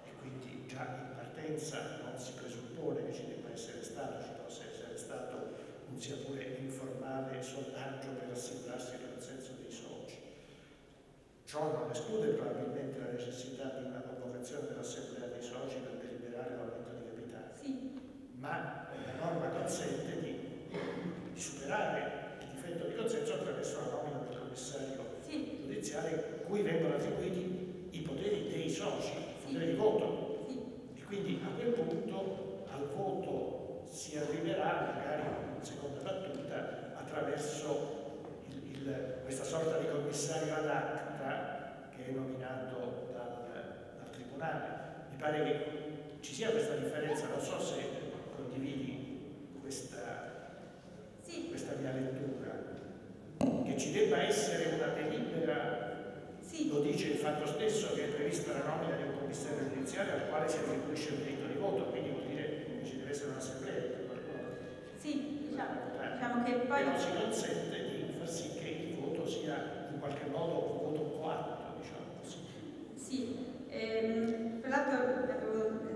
e quindi già in partenza non si presuppone che ci debba essere stato, ci possa essere stato un sia pure informale sondaggio per assicurarsi il consenso dei soci. Ciò non esclude probabilmente la necessità di una convocazione dell'assemblea dei soci per deliberare l'aumento di capitale, sì. ma la norma consente di, di superare difetto di consenso attraverso la nomina del commissario sì. giudiziario cui vengono attribuiti i poteri dei soci, i poteri di voto. Sì. E quindi a quel punto al voto si arriverà magari in seconda battuta attraverso il, il, questa sorta di commissario ad acta che è nominato dal, dal Tribunale. Mi pare che ci sia questa differenza, non so se condividi questa, Sì, questa mia lettura, che ci debba essere una delibera, sì, lo dice il fatto stesso che è prevista la nomina di un commissario giudiziario al quale si attribuisce il diritto di voto, quindi vuol dire che ci deve essere un'assemblea. sì, diciamo, votare. diciamo che poi... Però si consente di far sì che il voto sia in qualche modo un voto coatto, diciamo così. Sì, ehm, tra l'altro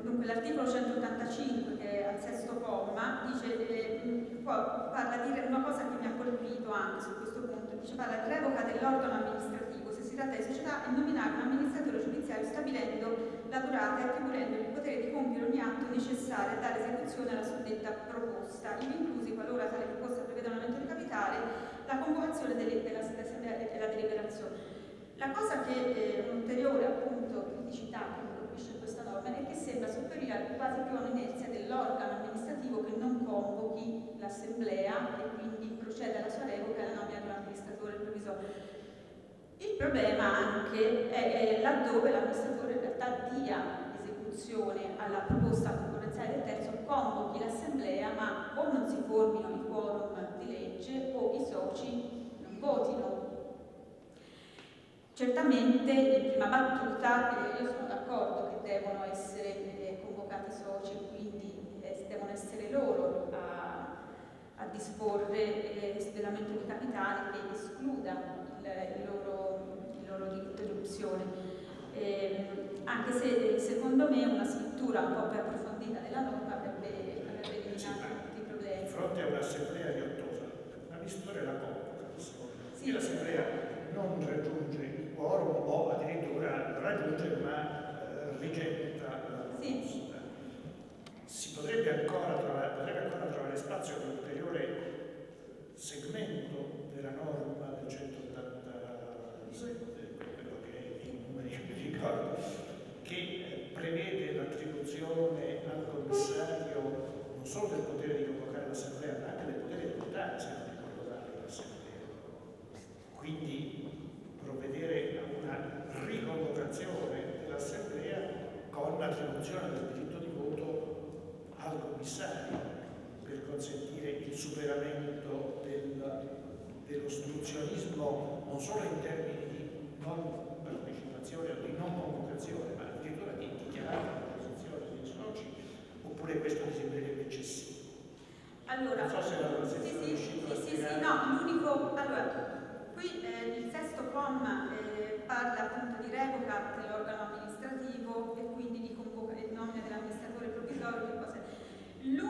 dunque, l'articolo 185 che è al sesto comma dice, eh, parla di una cosa che mi ha colpito anche su questo punto, dice parla di revoca dell'organo amministrativo se si tratta di società e nominare un amministratore giudiziario stabilendo la durata e attribuendo il potere di compiere ogni atto necessario a dare esecuzione alla suddetta proposta, inclusi qualora tale proposta preveda un aumento di capitale, la convocazione dell'assemblea e la deliberazione. La cosa che è un'ulteriore appunto criticità che colpisce questa norma è che sembra sopperire quasi più a un'inerzia dell'organo amministrativo che non convochi l'assemblea e quindi procede alla sua revoca e alla nomina di un amministratore provvisorio. Il problema anche è, è laddove l'amministratore in realtà dia esecuzione alla proposta concorrenziale del terzo, convochi l'assemblea ma o non si formino i quorum di legge o i soci non votino. Certamente in prima battuta eh, io sono d'accordo che devono essere eh, convocati i soci e quindi eh, devono essere loro a, a disporre eh, svelamento di capitale che escluda il, il loro, il loro diritto di opzione. Eh, anche se secondo me una scrittura un po' più approfondita della norma avrebbe, avrebbe eliminato tutti i Di problemi. fronte a un'assemblea riottosa, l'amministratore la convoca, Sì. e l'assemblea non raggiunge il quorum o addirittura raggiunge ma eh, rigetta Sì. Si potrebbe ancora trovare, potrebbe ancora trovare spazio per un ulteriore segmento della norma del 187, quello che è in numeri che mi ricordo, che eh, prevede l'attribuzione al commissario non solo del potere di convocare l'assemblea, ma anche del potere di votare se non di convocare l'assemblea. Quindi provvedere a una riconvocazione dell'assemblea con l'attribuzione del diritto al commissario per consentire il superamento del- dell'ostruzionismo non solo in termini di non partecipazione o di non convocazione, ma addirittura di dichiarare la posizione dei soci, oppure questo ti sembrerebbe eccessivo. Allora, Non so se la sì, sì, sì, sì, no, l'unico, allora, qui eh, il sesto comma eh, parla appunto di revoca dell'organo amministrativo e quindi di convoca- di nomina dell'amministratore provvisorio, che cose.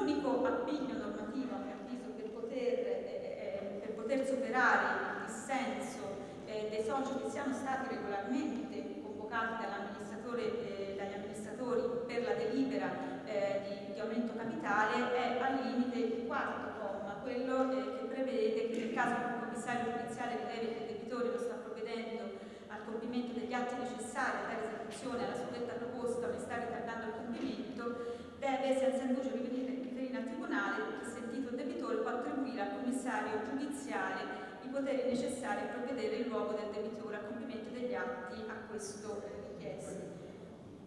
L'unico appiglio normativo, a mio avviso, per poter, eh, eh, per poter superare il dissenso eh, dei soci che siano stati regolarmente convocati eh, dagli amministratori per la delibera eh, di, di aumento capitale è al limite il quarto comma, quello eh, che prevede che nel caso cui il commissario giudiziale rilevi che il debitore non sta provvedendo al compimento degli atti necessari a dare esecuzione alla suddetta proposta o ne sta ritardando il compimento, deve senza indugio rivenire, al tribunale che sentito il debitore può attribuire al commissario giudiziale i poteri necessari a provvedere in luogo del debitore al compimento degli atti a questo richiesti.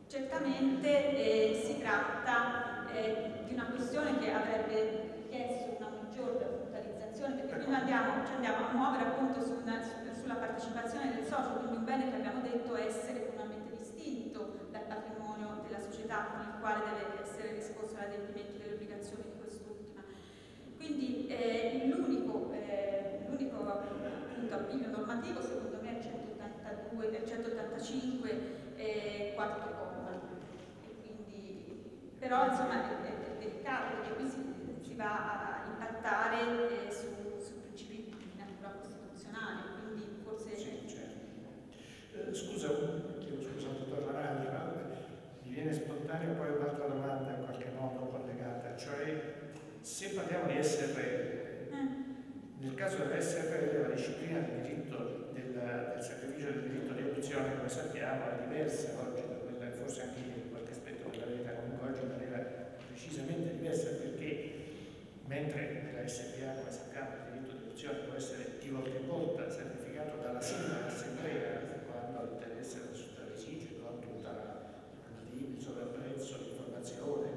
Certamente eh, si tratta eh, di una questione che avrebbe chiesto una maggiore focalizzazione perché prima andiamo, ci andiamo a muovere appunto su una- su- sulla partecipazione del socio, quindi un bene che abbiamo detto essere comunamente distinto dal patrimonio della società con il quale deve essere risposto all'adempimento obbligazioni di quest'ultima. Quindi eh, l'unico, eh, appiglio normativo secondo me è il 182, il 185 eh, quarto comma. E quindi, però insomma è, è- delicato perché qui si, si va a impattare eh, su, su principi di natura costituzionale, quindi forse Sì, certo. Eh, scusa, chiedo scusa al dottor Laragni, ma mi viene spontanea poi un'altra domanda in qualche modo collegata, cioè se parliamo di SRL, eh, nel caso dell'SRL la disciplina del diritto del, del sacrificio del diritto di opzione, come sappiamo, è diversa oggi da quella, forse anche in qualche aspetto della verità, comunque oggi in maniera decisamente diversa perché mentre nella SPA, come sappiamo, il diritto di opzione può essere di volta in volta certificato dalla singola assemblea quando l'interesse della società esige con tutta la il sovrapprezzo, l'informazione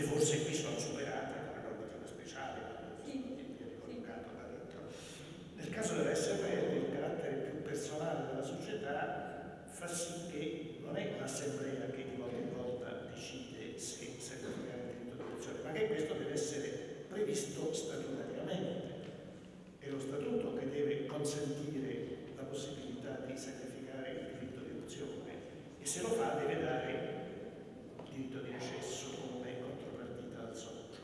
che forse qui sono superate con la normativa speciale, Sì. ricollocato da dentro. Nel caso della SRL il carattere più personale della società fa sì che non è un'assemblea che di volta in volta decide se certificare il diritto d'adozione, ma che questo deve essere previsto statutariamente. È lo statuto che deve consentire la possibilità di sacrificare il diritto di adozione e se lo fa deve dare il diritto di recesso come contropartita al socio.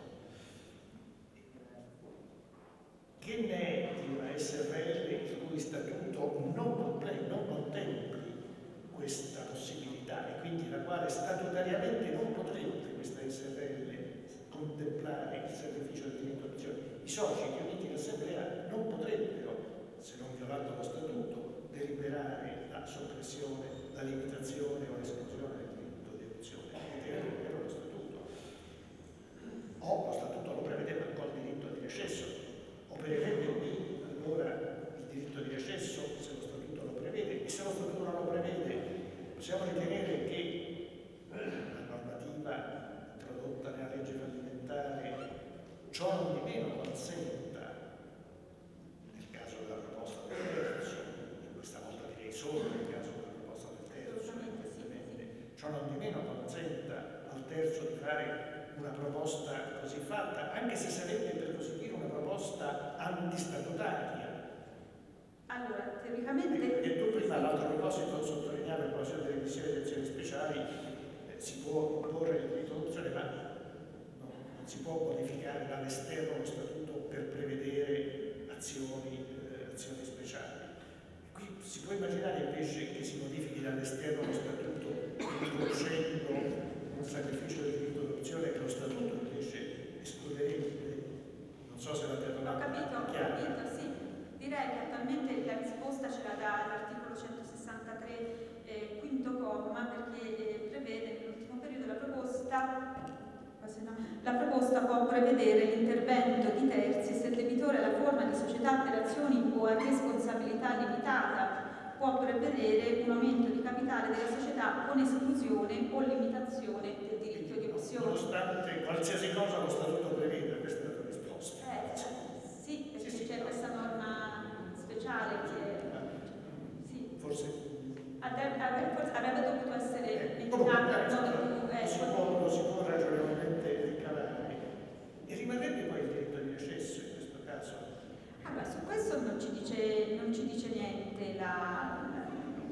Di una SRL il cui statuto non, non contempli questa possibilità e quindi la quale statutariamente non potrebbe questa SRL contemplare il sacrificio del diritto d'adozione. I soci riuniti in assemblea non potrebbero, se non violando lo statuto, deliberare la soppressione, la limitazione o l'esclusione del diritto di adozione. Deve lo statuto. O lo statuto lo prevede ma col diritto di recesso. Opererebbe qui allora il diritto di recesso se lo statuto lo prevede e se lo statuto non lo prevede possiamo ritenere che la normativa introdotta nella legge fallimentare ciò non di meno consenta nel caso della proposta del terzo, e questa volta direi solo nel caso della proposta del terzo, ciò non di meno consenta al terzo di fare una proposta così fatta, anche se sarebbe per così dire una proposta antistatutaria. Allora, teoricamente... E tu prima all'altro proposito sottolineavi a proposito delle missioni di azioni speciali, eh, si può imporre il diritto d'adozione, ma no, non si può modificare dall'esterno lo statuto per prevedere azioni, eh, azioni speciali. Qui si può immaginare invece che si modifichi dall'esterno lo statuto introducendo un sacrificio del diritto d'adozione che lo statuto invece escluderebbe. Non so se l'avete Ho trovato capito, ho chiaro. capito, sì. Direi che attualmente la risposta ce la dà l'articolo 163, eh, quinto comma, perché eh, prevede nell'ultimo periodo la proposta, la proposta può prevedere l'intervento di terzi se il debitore ha la forma di società per azioni o a responsabilità limitata può prevedere un aumento di capitale della società con esclusione o limitazione del diritto di opzione. Nonostante qualsiasi cosa lo statuto prevede, questa è la tua risposta. Eh, sì, perché Sì, sì, c'è no. questa norma speciale che sì, Forse avrebbe, dovuto essere eh, entrata in modo più si può, si può ragionevolmente ricavare. E rimarrebbe poi il diritto di recesso in questo caso. Allora, su questo non ci dice, non ci dice niente la,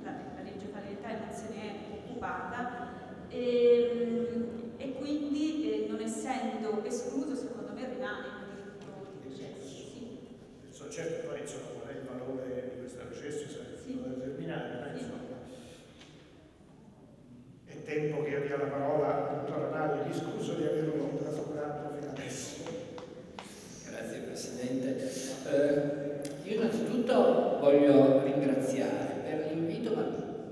la, la legge fallimentare, non se ne è occupata e, e quindi eh, non essendo escluso secondo me rimane un diritto di recesso. Sì. Certo poi insomma il valore di questo recesso sarebbe Sì. da determinare, ma Sì. insomma. È tempo che io dia la parola al dottor Ranaldi, mi scuso di averlo trascurato fino adesso. Grazie Presidente. Eh, io innanzitutto voglio ringraziare per l'invito, ma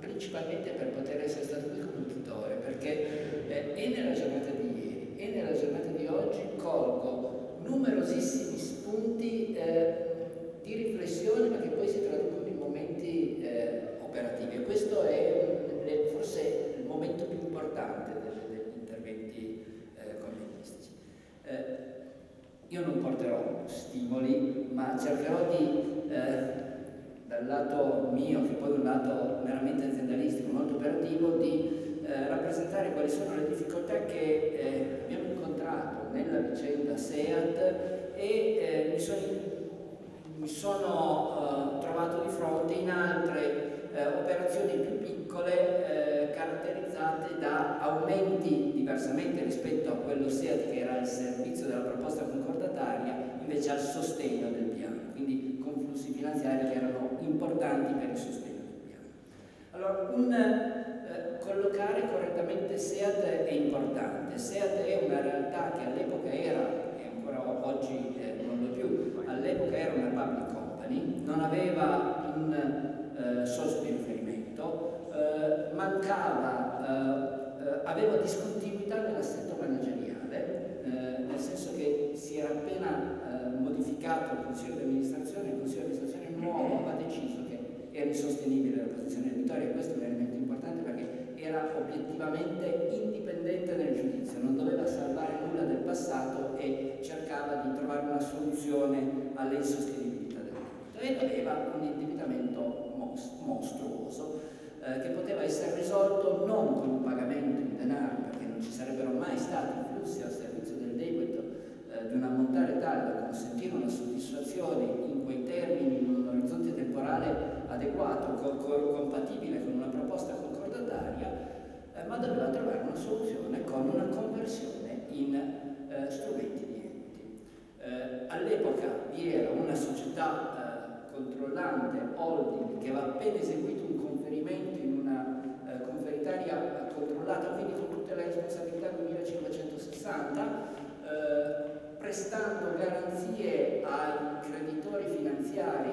principalmente per poter essere stato qui come uditore, perché eh, e nella giornata di ieri e nella giornata di oggi colgo numerosissimi spunti eh, di riflessione, ma che poi si traducono in momenti eh, operativi. E questo è forse il momento più importante degli interventi eh, convenistici. Eh, io non porterò stimoli, ma cercherò di, eh, dal lato mio, che poi è un lato meramente aziendalistico, molto operativo, di eh, rappresentare quali sono le difficoltà che eh, abbiamo incontrato nella vicenda SEAT e mi sono, mi sono, eh, trovato di fronte in altre eh, operazioni più piccole eh, caratterizzate da aumenti diversamente rispetto a quello SEAT che era il servizio della proposta concordataria invece al sostegno del piano, quindi con flussi finanziari che erano importanti per il sostegno del piano. Allora, un, eh, collocare correttamente SEAT è importante. SEAT è una realtà che all'epoca era, ancora oggi eh, non lo è più, all'epoca era una public company, non aveva un eh, source di riferimento, eh, mancava, eh, eh, aveva discontinuità nell'assetto manageriale, eh, nel senso che si era appena modificato il consiglio di amministrazione, il consiglio di amministrazione nuovo ha deciso che era insostenibile la posizione debitoria, questo è un elemento importante perché era obiettivamente indipendente nel giudizio, non doveva salvare nulla del passato e cercava di trovare una soluzione alle insostenibilità del debito e aveva un indebitamento mostruoso eh, che poteva essere risolto non con un pagamento in denaro, perché non ci sarebbero mai stati flussi al servizio del debito eh, di un ammontare tale da consentire una soddisfazione in quei termini, in un orizzonte temporale adeguato, co co compatibile con una proposta concordataria, eh, ma doveva trovare una soluzione con una conversione in eh, strumenti di equity. Eh, all'epoca vi era una società eh, controllante, holding, che aveva appena eseguito un conferimento in una eh, conferitaria controllata, quindi con tutte le responsabilità 2560, prestando garanzie ai creditori finanziari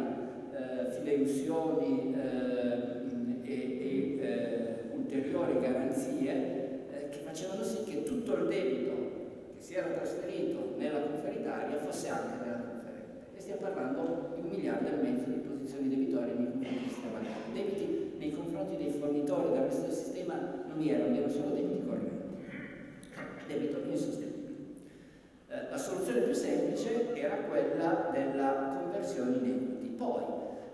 eh, fideiussioni eh, e, e eh, ulteriori garanzie eh, facevano sì che tutto il debito che si era trasferito nella conferitaria fosse anche nella conferente. E stiamo parlando di un miliardo e mezzo di posizioni debitorie nei confronti del sistema bancario. Debiti nei confronti dei fornitori del resto del sistema non vi erano, erano solo debiti correnti. Debito insostenibile. Eh, la soluzione più semplice era quella della conversione in equity. Poi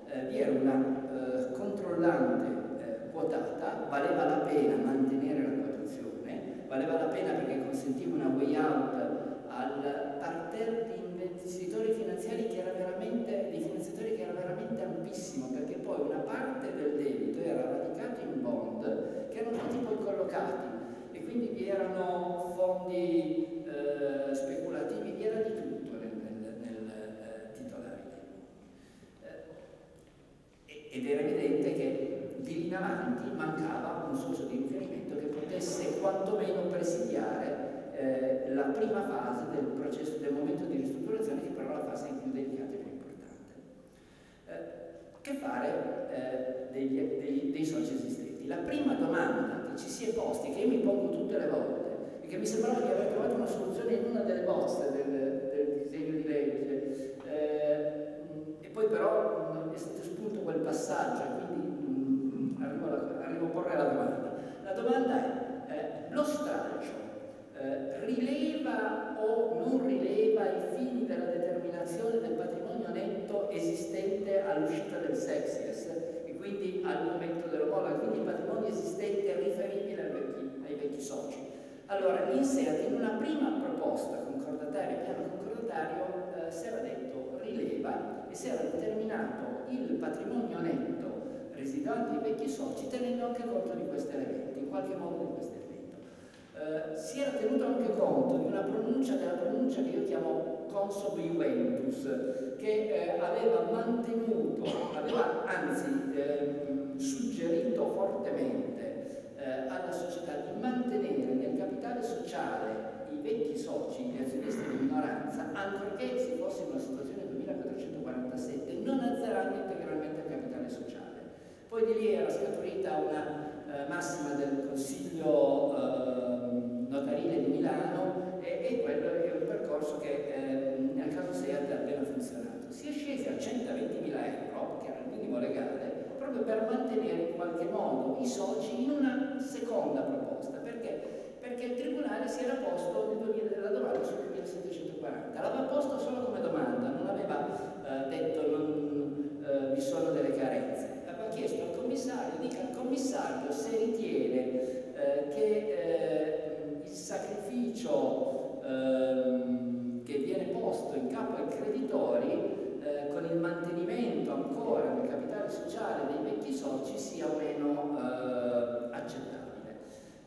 eh, vi era una eh, controllante eh, quotata, valeva la pena mantenere la valeva la pena perché consentiva una way out al parterre di investitori finanziari che era veramente, di finanziatori che era veramente ampissimo, perché poi una parte del debito era radicato in bond che erano tutti poi collocati. E quindi vi erano fondi eh, speculativi, vi era di tutto ed era evidente che di lì in avanti mancava un socio di che potesse quantomeno presidiare eh, la prima fase del processo, del momento di ristrutturazione, che però è la fase più delicata e più importante. Eh, che fare eh, degli, degli, dei soci esistenti? La prima domanda che ci si è posti, che io mi pongo tutte le volte, e che mi sembrava di aver trovato una soluzione in una delle bozze del, del disegno di legge, eh, e poi però è stato spunto quel passaggio quindi mm, arrivo, alla, arrivo, a porre la domanda. La domanda è, eh, lo stralcio eh, rileva o non rileva i fini della determinazione del patrimonio netto esistente all'uscita del sexes e quindi al momento dell'omologa, quindi il patrimonio esistente riferibile ai vecchi, ai vecchi soci. Allora, inserti in una prima proposta concordataria, piano concordatario, eh, si era detto rileva e si era determinato il patrimonio netto residuante dei vecchi soci tenendo anche conto di questo elemento, in qualche modo di questo elemento. Eh, si era tenuto anche conto di una pronuncia, della pronuncia che io chiamo Consob Juventus, che eh, aveva mantenuto, aveva anzi eh, suggerito fortemente eh, alla società di mantenere nel capitale sociale i vecchi soci, gli azionisti di minoranza, ancorché si fosse in una situazione 2447, non azzerando integralmente il capitale sociale. Poi di lì era scaturita una eh, massima del Consiglio eh, notarile di Milano e, e, quello è un percorso che eh, nel caso SEAT ha appena funzionato. Si è scesi a 120.000 euro, che era il minimo legale, proprio per mantenere in qualche modo i soci in una seconda proposta. Perché? perché il Tribunale si era posto la domanda sul 2740. L'aveva posto solo come domanda, non aveva eh, detto non, eh, vi sono delle carenze. Aveva chiesto al commissario, dica al commissario se ritiene eh, che sacrificio ehm, che viene posto in capo ai creditori eh, con il mantenimento ancora del capitale sociale dei vecchi soci sia meno eh, accettabile.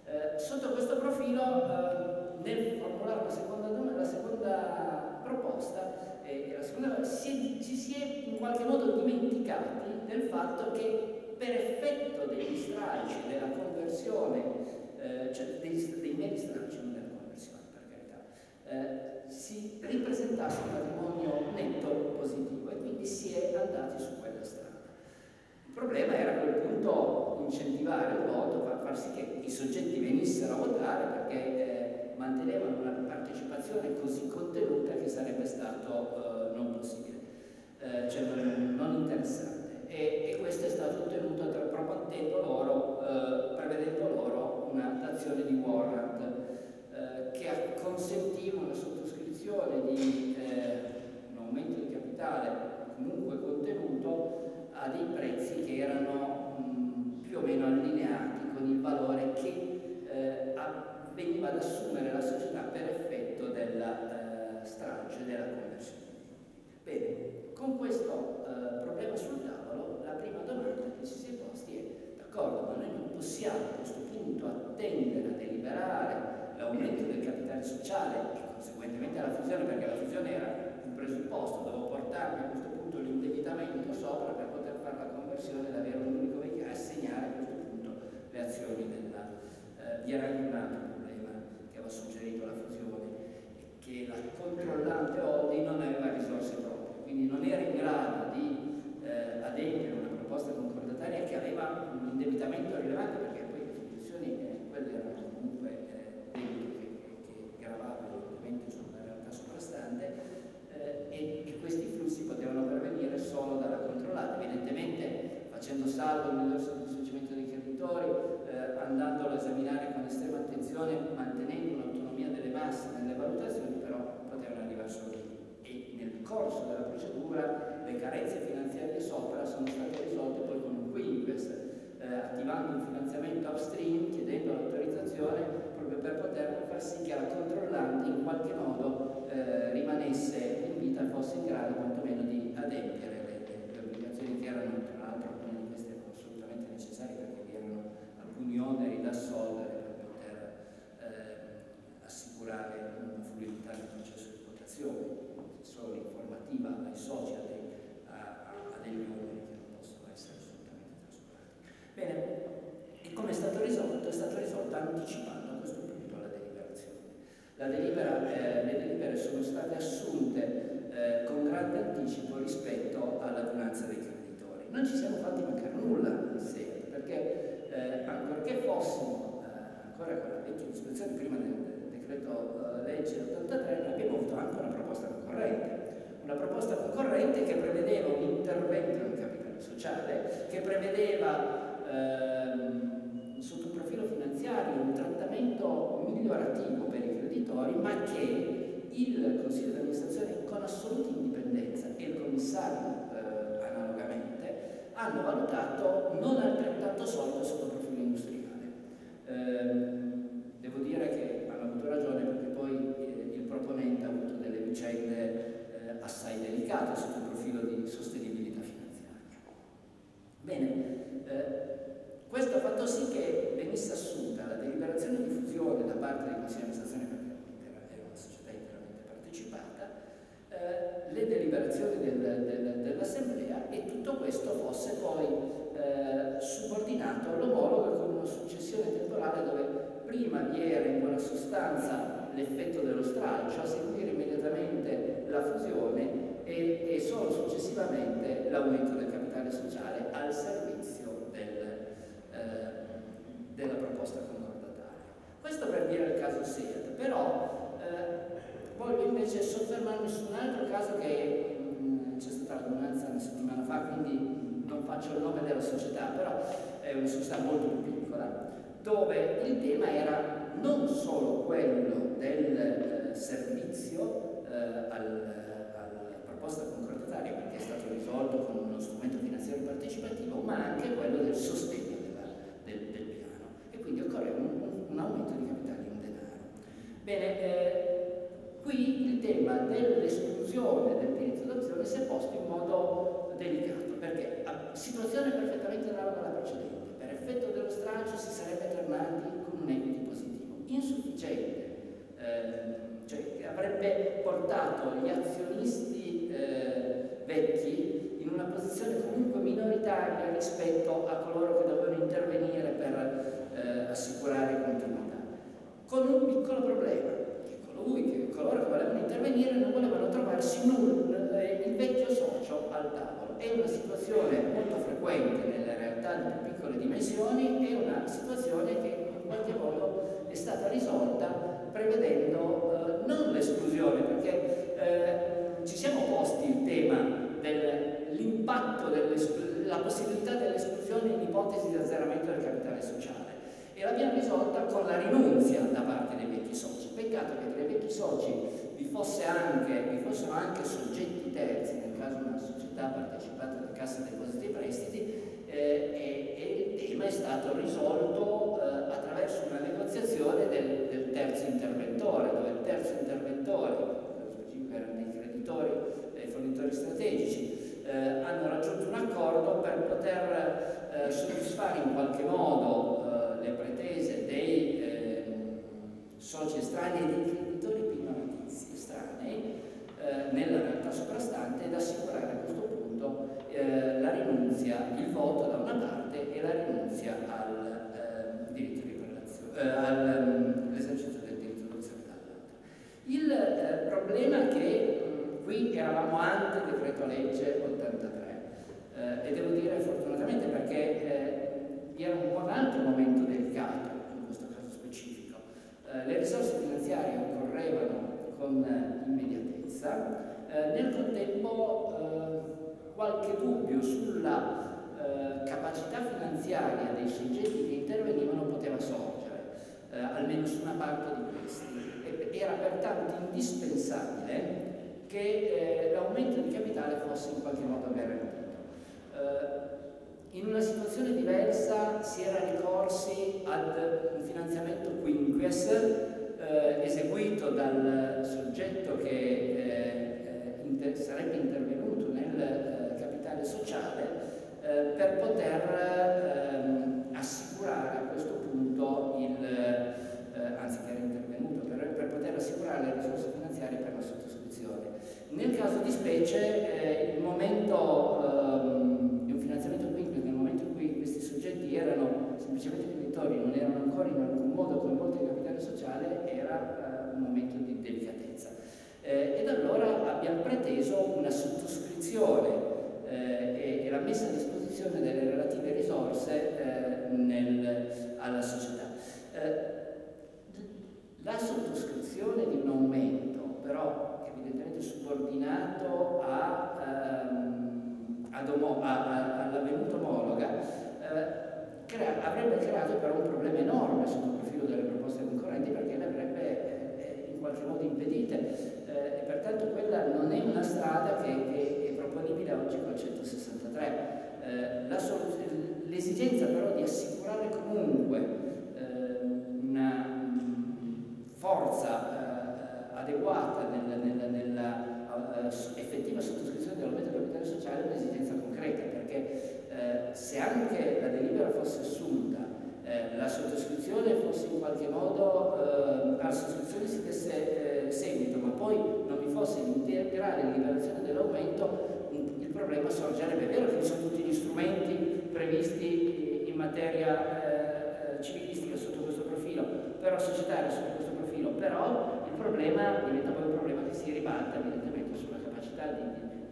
Eh, sotto questo profilo, eh, nel formulare la seconda, la seconda proposta, eh, la seconda, si, ci si è in qualche modo dimenticati del fatto che per effetto degli stralci della conversione, eh, cioè dei, dei meri stralci, non della conversione per carità, eh, si ripresentasse un patrimonio netto positivo e quindi si è andati su quella strada. Il problema era a quel punto incentivare il voto, far, far sì che i soggetti venissero a votare perché eh, mantenevano una partecipazione così contenuta che sarebbe stato eh, non possibile, eh, cioè non, non interessante. E, e, questo è stato ottenuto promettendo loro, eh, prevedendo loro una consentiva una sottoscrizione di eh, un aumento di capitale comunque contenuto a dei prezzi che erano mh, più o meno allineati con il valore che eh, veniva ad assumere la società per effetto della eh, strage della conversione. Bene, con questo eh, problema sul tavolo, la prima domanda che ci si è posti è d'accordo, ma noi non possiamo a questo punto attendere a deliberare l'aumento del capitale sociale e conseguentemente la fusione, perché la fusione era un presupposto, dovevo portarmi a questo punto l'indebitamento sopra per poter fare la conversione ed avere un unico veicolo e assegnare a questo punto le azioni della... Eh, vi era problema che aveva suggerito la fusione, che la controllante holding non aveva risorse proprie, quindi non era in grado di eh, adempiere una proposta concordataria che aveva un indebitamento rilevante perché poi le istituzioni, eh, quelle erano comunque eh, debito che, che, che gravava evidentemente sulla realtà soprastante eh, e che questi flussi potevano pervenire solo dalla controllata, evidentemente facendo salvo il miglior soddisfacimento dei creditori, eh, andandolo a esaminare con estrema attenzione, mantenendo l'autonomia delle masse nelle valutazioni, però potevano arrivare solo lì. E nel corso della procedura le carenze finanziarie sopra sono state risolte poi con un quinquest, eh, attivando un finanziamento upstream, chiedendo l'autorizzazione proprio per poter far sì che la controllante in qualche modo eh, rimanesse in vita fosse in grado quantomeno di adempiere le, le obbligazioni che erano tra l'altro alcune di queste assolutamente necessarie perché vi erano alcuni oneri da assolvere per poter eh, assicurare una fluidità del processo di votazione, solo informativa ai soci, a, dei, a, a degli oneri che non possono essere assolutamente trascurati. Bene, e come è stato risolto? È stato risolto anticipando a questo punto la deliberazione. La delibera, eh, le delibere sono state assunte eh, con grande anticipo rispetto all'adunanza dei creditori. Non ci siamo fatti mancare nulla in seguito, perché eh, ancorché fossimo eh, ancora con la vecchia disposizione prima del, decreto eh, legge 83, noi abbiamo avuto anche una proposta concorrente. Una proposta concorrente che prevedeva un intervento in capitale sociale, che prevedeva ehm, sotto un profilo finanziario un trattamento migliorativo per i creditori, ma che il Consiglio di amministrazione con assoluta indipendenza e il commissario eh, analogamente hanno valutato non altrettanto solido sotto il profilo industriale. Eh, devo dire che hanno avuto ragione perché poi eh, il proponente ha avuto delle vicende eh, assai delicate sotto il profilo di sostenibilità finanziaria. Bene, eh, questo ha fatto sì che venisse assunta la deliberazione di fusione da parte del Consiglio di amministrazione perché era una società interamente partecipata, eh, le deliberazioni del, del, dell'Assemblea e tutto questo fosse poi eh, subordinato all'omologo con una successione temporale dove prima vi era in buona sostanza l'effetto dello stralcio, a seguire immediatamente la fusione e, e solo successivamente l'aumento del capitale sociale al servizio del, eh, della proposta concordataria. Questo per dire il caso SEAT, però eh, voglio invece soffermarmi su un altro caso che mm, c'è stata l'adunanza una settimana fa, quindi non faccio il nome della società, però è una società molto più piccola, dove il tema era non solo quello del eh, servizio eh, al, alla proposta concordataria, perché è stato risolto con uno strumento finanziario partecipativo, ma anche quello del sostegno della, del, del, piano. E quindi occorre un, un, aumento di capitali in denaro. Bene, eh, qui il tema dell'esclusione del diritto d'azione si è posto in modo delicato, perché situazione perfettamente analoga alla precedente. Per effetto dello stralcio si sarebbe tornati con un equity positivo, insufficiente, eh, cioè che avrebbe portato gli azionisti eh, vecchi in una posizione comunque minoritaria rispetto a coloro che dovevano intervenire per eh, assicurare continuità. Con un piccolo problema, colui che, coloro che volevano intervenire non volevano trovarsi nulla, il vecchio socio al tavolo. È una situazione molto frequente nelle realtà di piccole dimensioni, è una situazione che in qualche modo è stata risolta prevedendo eh, non l'esclusione, perché eh, ci siamo posti il tema dell'impatto, della possibilità dell'esclusione in ipotesi di azzeramento del capitale sociale e l'abbiamo risolta con la rinunzia da parte dei vecchi soci. Peccato che i soci vi, fosse anche, vi fossero anche soggetti terzi, nel caso una società partecipata da Cassa Depositi e Prestiti, eh, e, e, il tema è stato risolto eh, attraverso una negoziazione del, del, terzo interventore, dove il terzo interventore, erano dei creditori e fornitori strategici, eh, hanno raggiunto un accordo per poter eh, soddisfare in qualche modo eh, le pretese dei eh, soci estranei e dei creditori privatizi estranei nella realtà soprastante ed assicurare a questo punto la rinunzia, il voto da una parte e la rinunzia al eh, relazione, all'esercizio del diritto di relazione dall'altra. Il eh, problema che mh, qui eravamo ante decreto legge 83 eh, e devo dire fortunatamente perché eh, era un altro momento delicato in questo caso specifico. Eh, le risorse finanziarie occorrevano con immediatezza, nel contempo qualche dubbio sulla eh, capacità finanziaria dei soggetti che intervenivano poteva sorgere, eh, almeno su una parte di questi. Era pertanto indispensabile che eh, l'aumento di capitale fosse in qualche modo garantito. Eh, in una situazione diversa si era ricorsi ad un finanziamento quinquies eh, eseguito dal soggetto che eh, inter sarebbe intervenuto nel capitale sociale eh, per poter ehm, assicurare a questo punto il, eh, anzi che era intervenuto, per, per, poter assicurare le risorse finanziarie per la sottoscrizione. Nel caso di specie eh, il momento ehm, di un finanziamento quindi nel momento in cui questi soggetti erano semplicemente creditori, non erano ancora in alcun modo coinvolti in capitale sociale, era un momento di delicatezza. Eh, ed abbiamo preteso una sottoscrizione eh, e, la messa a disposizione delle relative risorse eh, nel, alla società. Eh, la sottoscrizione di un aumento, però evidentemente subordinato ehm, all'avvenuta omologa, eh, crea, avrebbe creato però un problema enorme sotto il profilo delle proposte concorrenti perché le avrebbe eh, in qualche modo impedite eh, e pertanto quella non è una strada che, che proponibile oggi col 163. Eh, l'esigenza però di assicurare comunque eh, una forza eh, adeguata nella, nella, nella uh, effettiva sottoscrizione dell'aumento del capitale sociale è un'esigenza concreta perché eh, se anche la delibera fosse assunta eh, la sottoscrizione fosse in qualche modo, eh, alla sottoscrizione si desse eh, seguito, ma poi non vi fosse l'integrale liberazione dell'aumento, il problema sorgerebbe. È vero che ci sono tutti gli strumenti previsti in materia eh, civilistica sotto questo profilo, però societaria sotto questo profilo, però il problema diventa poi un problema che si ribalta evidentemente sulla capacità di,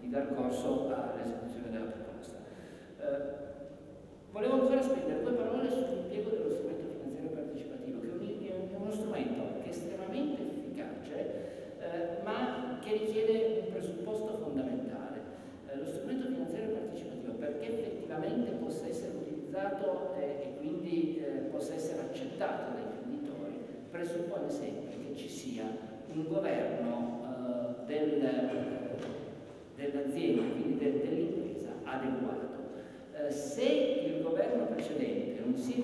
di, dar corso all'esecuzione della proposta. Eh, volevo ancora spendere due parole sull'impiego dello strumento finanziario partecipativo, che è uno strumento che è estremamente efficace, eh, ma che richiede un presupposto fondamentale lo strumento finanziario partecipativo perché effettivamente possa essere utilizzato eh, e quindi eh, possa essere accettato dai creditori presuppone sempre che ci sia un governo eh, del, dell'azienda, quindi de, dell'impresa adeguato. Eh, se il governo precedente non si è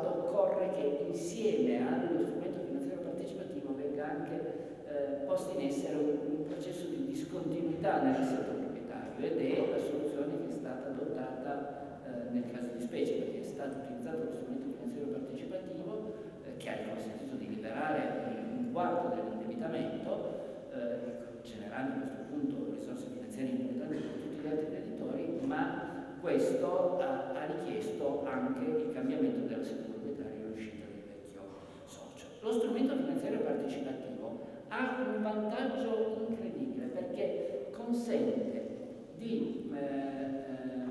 adeguato, occorre che insieme allo strumento finanziario partecipativo venga anche eh, posto in essere un, un processo di discontinuità nell'assetto ed è la soluzione che è stata adottata eh, nel caso di specie, perché è stato utilizzato lo strumento finanziario partecipativo eh, che ha consentito di liberare un quarto dell'indebitamento, eh, generando a questo punto risorse finanziarie importanti per tutti gli altri creditori, ma questo ha, ha richiesto anche il cambiamento della sede proprietaria e l'uscita del vecchio socio. Lo strumento finanziario partecipativo ha un vantaggio incredibile perché consente di eh, eh,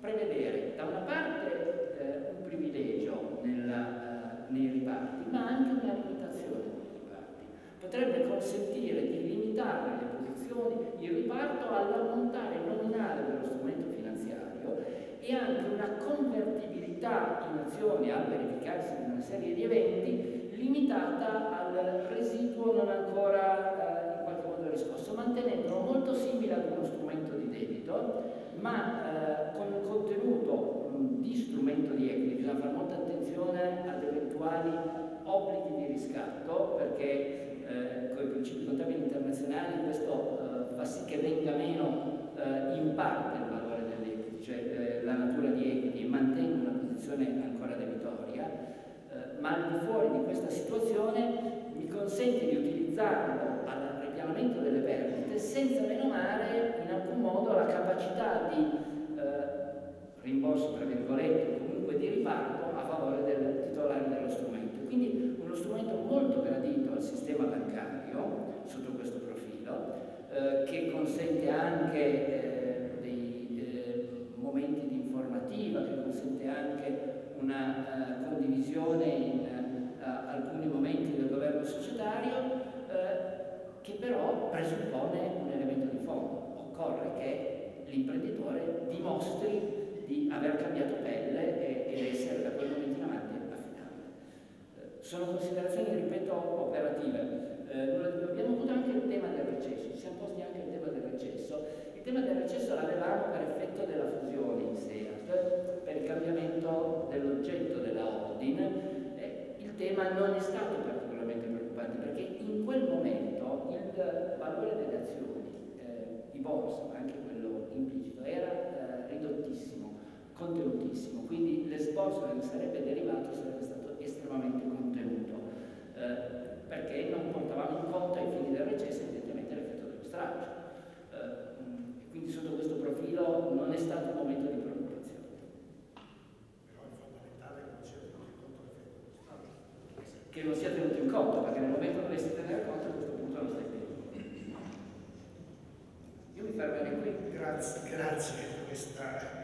prevedere da una parte eh, un privilegio nella, nei riparti, ma anche una limitazione dei riparti. Potrebbe consentire di limitare le posizioni, il riparto all'ammontare nominale dello strumento finanziario e anche una convertibilità in azione al verificarsi di una serie di eventi limitata al residuo non ancora eh, in qualche modo riscosso, mantenendolo molto simile ad uno strumento di debito, ma eh, con un contenuto mh, di strumento di equity. Bisogna fare molta attenzione ad eventuali obblighi di riscatto, perché eh, con i principi contabili internazionali questo eh, fa sì che venga meno eh, in parte il valore dell'equity, cioè eh, la natura di equity e mantenga una posizione ancora debitoria, eh, ma al di fuori di questa situazione mi consente di utilizzarlo al ripianamento delle perdite senza menomare in alcun modo la capacità di eh, rimborso, tra virgolette, comunque di riparto a favore del titolare dello strumento. Quindi uno strumento molto gradito al sistema bancario sotto questo profilo, eh, che consente anche eh, dei eh, momenti di informativa, che consente anche una uh, condivisione in uh, alcuni momenti del governo societario, uh, che però presuppone un elemento di fondo. Occorre che l'imprenditore dimostri di aver cambiato pelle ed essere da quel momento in avanti affidabile. sono considerazioni, ripeto, operative. abbiamo avuto anche il tema del recesso, ci siamo posti anche il tema del recesso. Il tema del recesso l'avevamo per effetto della fusione in SEAT, per il cambiamento dell'oggetto della holding, eh, il tema non è stato particolarmente preoccupante perché in quel momento il valore delle azioni eh, di borsa, anche quello implicito, era eh, ridottissimo, contenutissimo, quindi l'esborso che sarebbe derivato sarebbe stato estremamente contenuto, eh, perché non portavamo in conto ai fini del recesso evidentemente l'effetto dello stralcio. Eh, quindi sotto questo profilo non è stato un momento di preoccupazione. che non sia tenuto in conto, perché nel momento che dovresti tenere conto a questo punto non stai bene. Io mi fermerei qui. Grazie, grazie per questa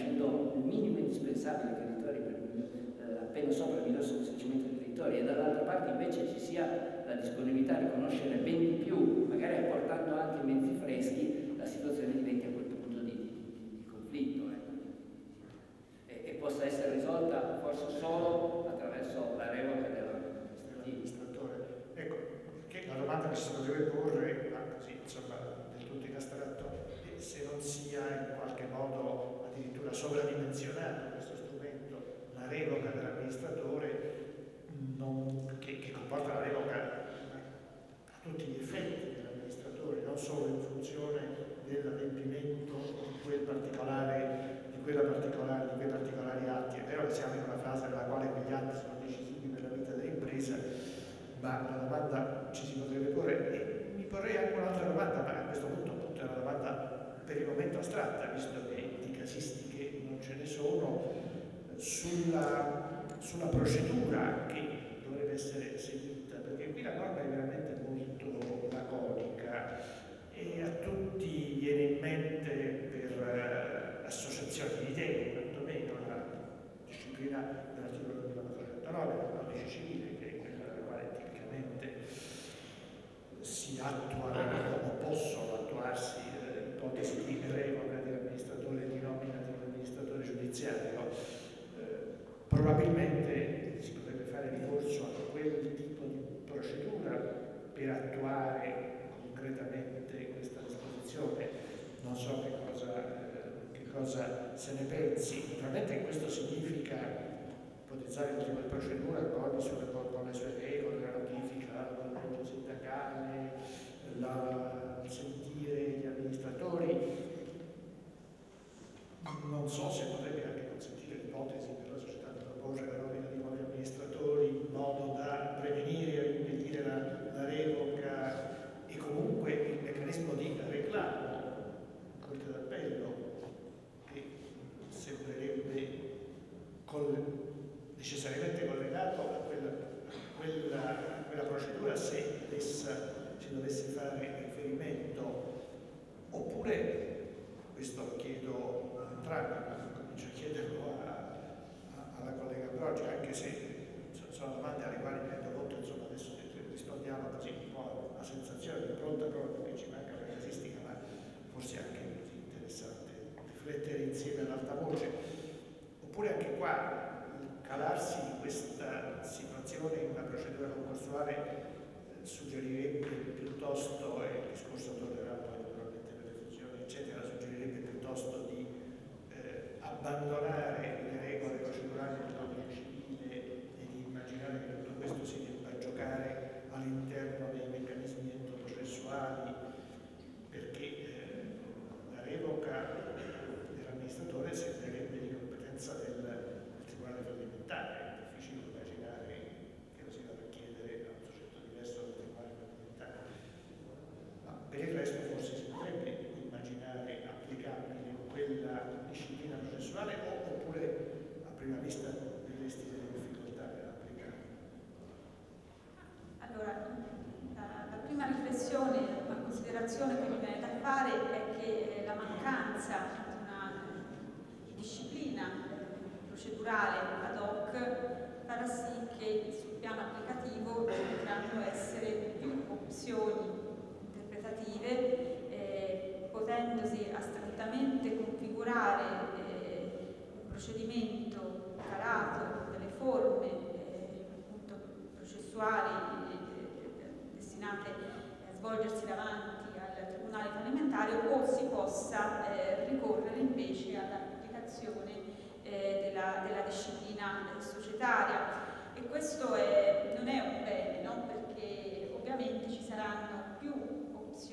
facendo il minimo indispensabile ai territori per, eh, appena sopra il miglior soddisfacimento dei territori e dall'altra parte invece ci sia la disponibilità a riconoscere educative, eh, potendosi astrattamente configurare eh, un procedimento calato delle forme eh, appunto, processuali eh, eh, destinate a svolgersi davanti al Tribunale fallimentare o si possa ricorrere invece all'applicazione della, della, disciplina societaria e questo è, non è un bene no? perché ovviamente ci saranno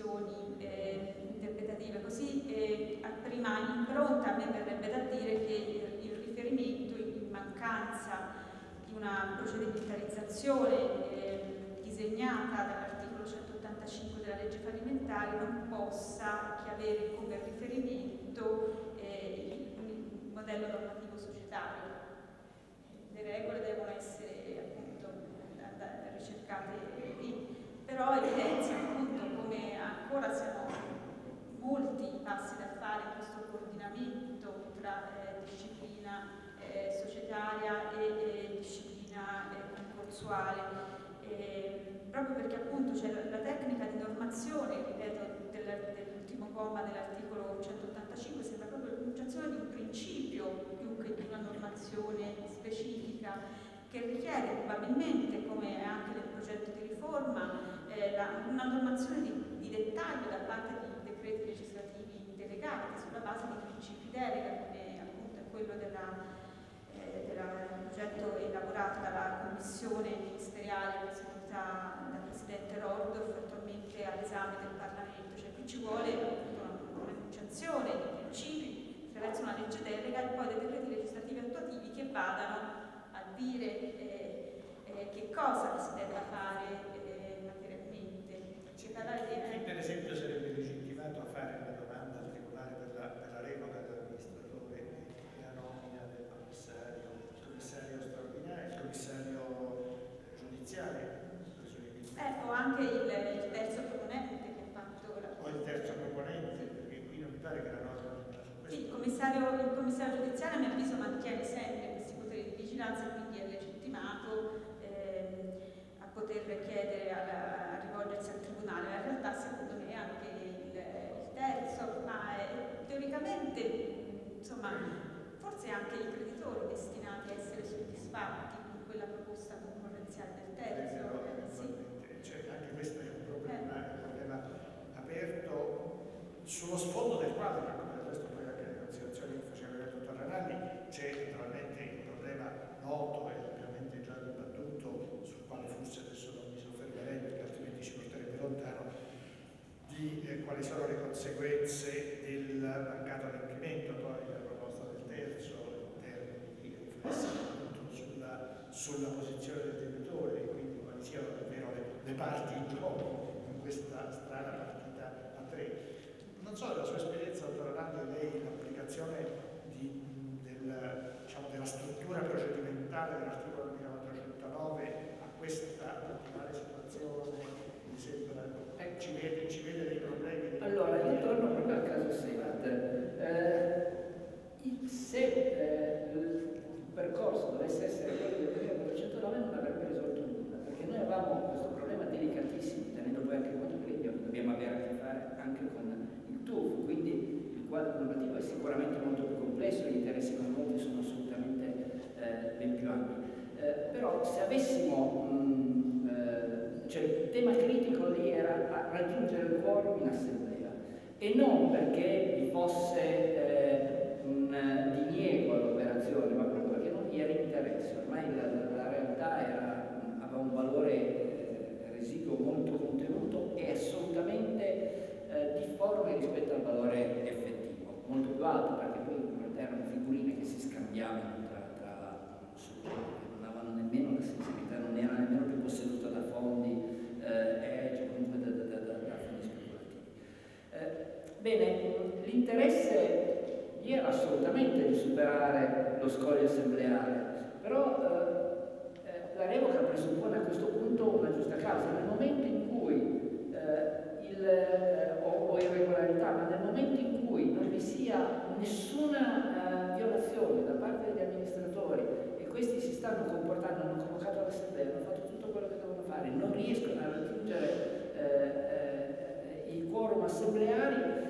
funzioni eh, interpretative, così eh, prima impronta, a me verrebbe da dire che il, riferimento in mancanza di una procedimentalizzazione eh, disegnata dall'articolo 185 della legge fallimentare non possa che avere come riferimento eh, il modello normativo societario. Le regole devono essere appunto ricercate però evidenzia appunto come ancora siano molti i passi da fare in questo coordinamento tra eh, disciplina eh, societaria e, e disciplina eh, concorsuale. Ehm, proprio perché appunto c'è la, la, tecnica di normazione, ripeto, dell'ultimo comma dell'articolo 185 sembra proprio l'enunciazione di un principio più che di una normazione specifica che richiede probabilmente, come anche nel progetto di riforma, eh, una normazione di, di, dettaglio da parte di decreti legislativi delegati sulla base di principi delega, come appunto è quello del progetto elaborato dalla commissione ministeriale presieduta dal Presidente Rordorf attualmente all'esame del Parlamento, cioè qui ci vuole un'enunciazione di principi attraverso una legge delega e poi dei decreti legislativi attuativi che vadano a dire eh, eh, che cosa si deve fare eh. Chi per esempio sarebbe legittimato a fare una domanda al Tribunale per la, per la revoca o anche il, il, terzo proponente che ha fatto la... O il terzo proponente, perché qui non mi pare che la norma... Sì, il commissario, il commissario giudiziario a mio avviso mantiene sempre questi poteri di vigilanza e quindi è legittimato eh, a poter chiedere alla, tribunale. In realtà secondo me anche il, il terzo, ma eh, teoricamente insomma forse anche i creditori destinati a essere soddisfatti con quella proposta concorrenziale del terzo. Eh, sì questo è un problema, è un problema aperto sullo sfondo del quale, ma come del resto poi anche le considerazioni che faceva il dottor Ranalli, c'è naturalmente il problema noto e ovviamente già dibattuto, sul quale forse adesso non mi soffermerei perché altrimenti ci porterebbe lontano, di eh, quali sono le conseguenze del mancato adempimento poi della proposta del terzo in termini di riflessione sulla, posizione del debitore e quindi quali siano davvero le le parti in gioco in questa strana partita a tre. Non so della sua esperienza, dottor Orlando, lei l'applicazione del, diciamo, della struttura procedimentale dell'articolo 1409 a questa particolare situazione mi sembra, eh, ci, vede, ci vede dei problemi? Allora, io torno proprio al caso Seat. Eh, se eh, il percorso dovesse essere quello del 1409 non avrebbe risolto nulla, avevamo questo delicatissimi, tenendo poi anche conto che dobbiamo avere a che fare anche con il TUF, quindi il quadro normativo è sicuramente molto più complesso, gli interessi coinvolti sono assolutamente eh, ben più ampi. Eh, però se avessimo, mh, eh, cioè il tema critico lì era raggiungere il quorum in assemblea e non perché vi fosse eh, un diniego all'operazione, ma proprio perché non vi era interesse, ormai la, la realtà era, un valore residuo molto contenuto e assolutamente eh, difforme rispetto al valore effettivo, molto più alto perché poi erano figurine che si scambiavano tra, tra non avevano nemmeno la sensibilità, non era nemmeno più posseduta da fondi eh, edge, comunque da, da, da, da fondi speculativi. Eh, bene, l'interesse era assolutamente di superare lo scoglio assembleare, però eh, la revoca presuppone a questo punto una giusta causa. Nel momento in cui eh, il, eh, o, o, irregolarità, ma nel momento in cui non vi sia nessuna eh, violazione da parte degli amministratori e questi si stanno comportando, hanno convocato l'assemblea, hanno fatto tutto quello che devono fare, non riescono a raggiungere eh, eh, i quorum assembleari,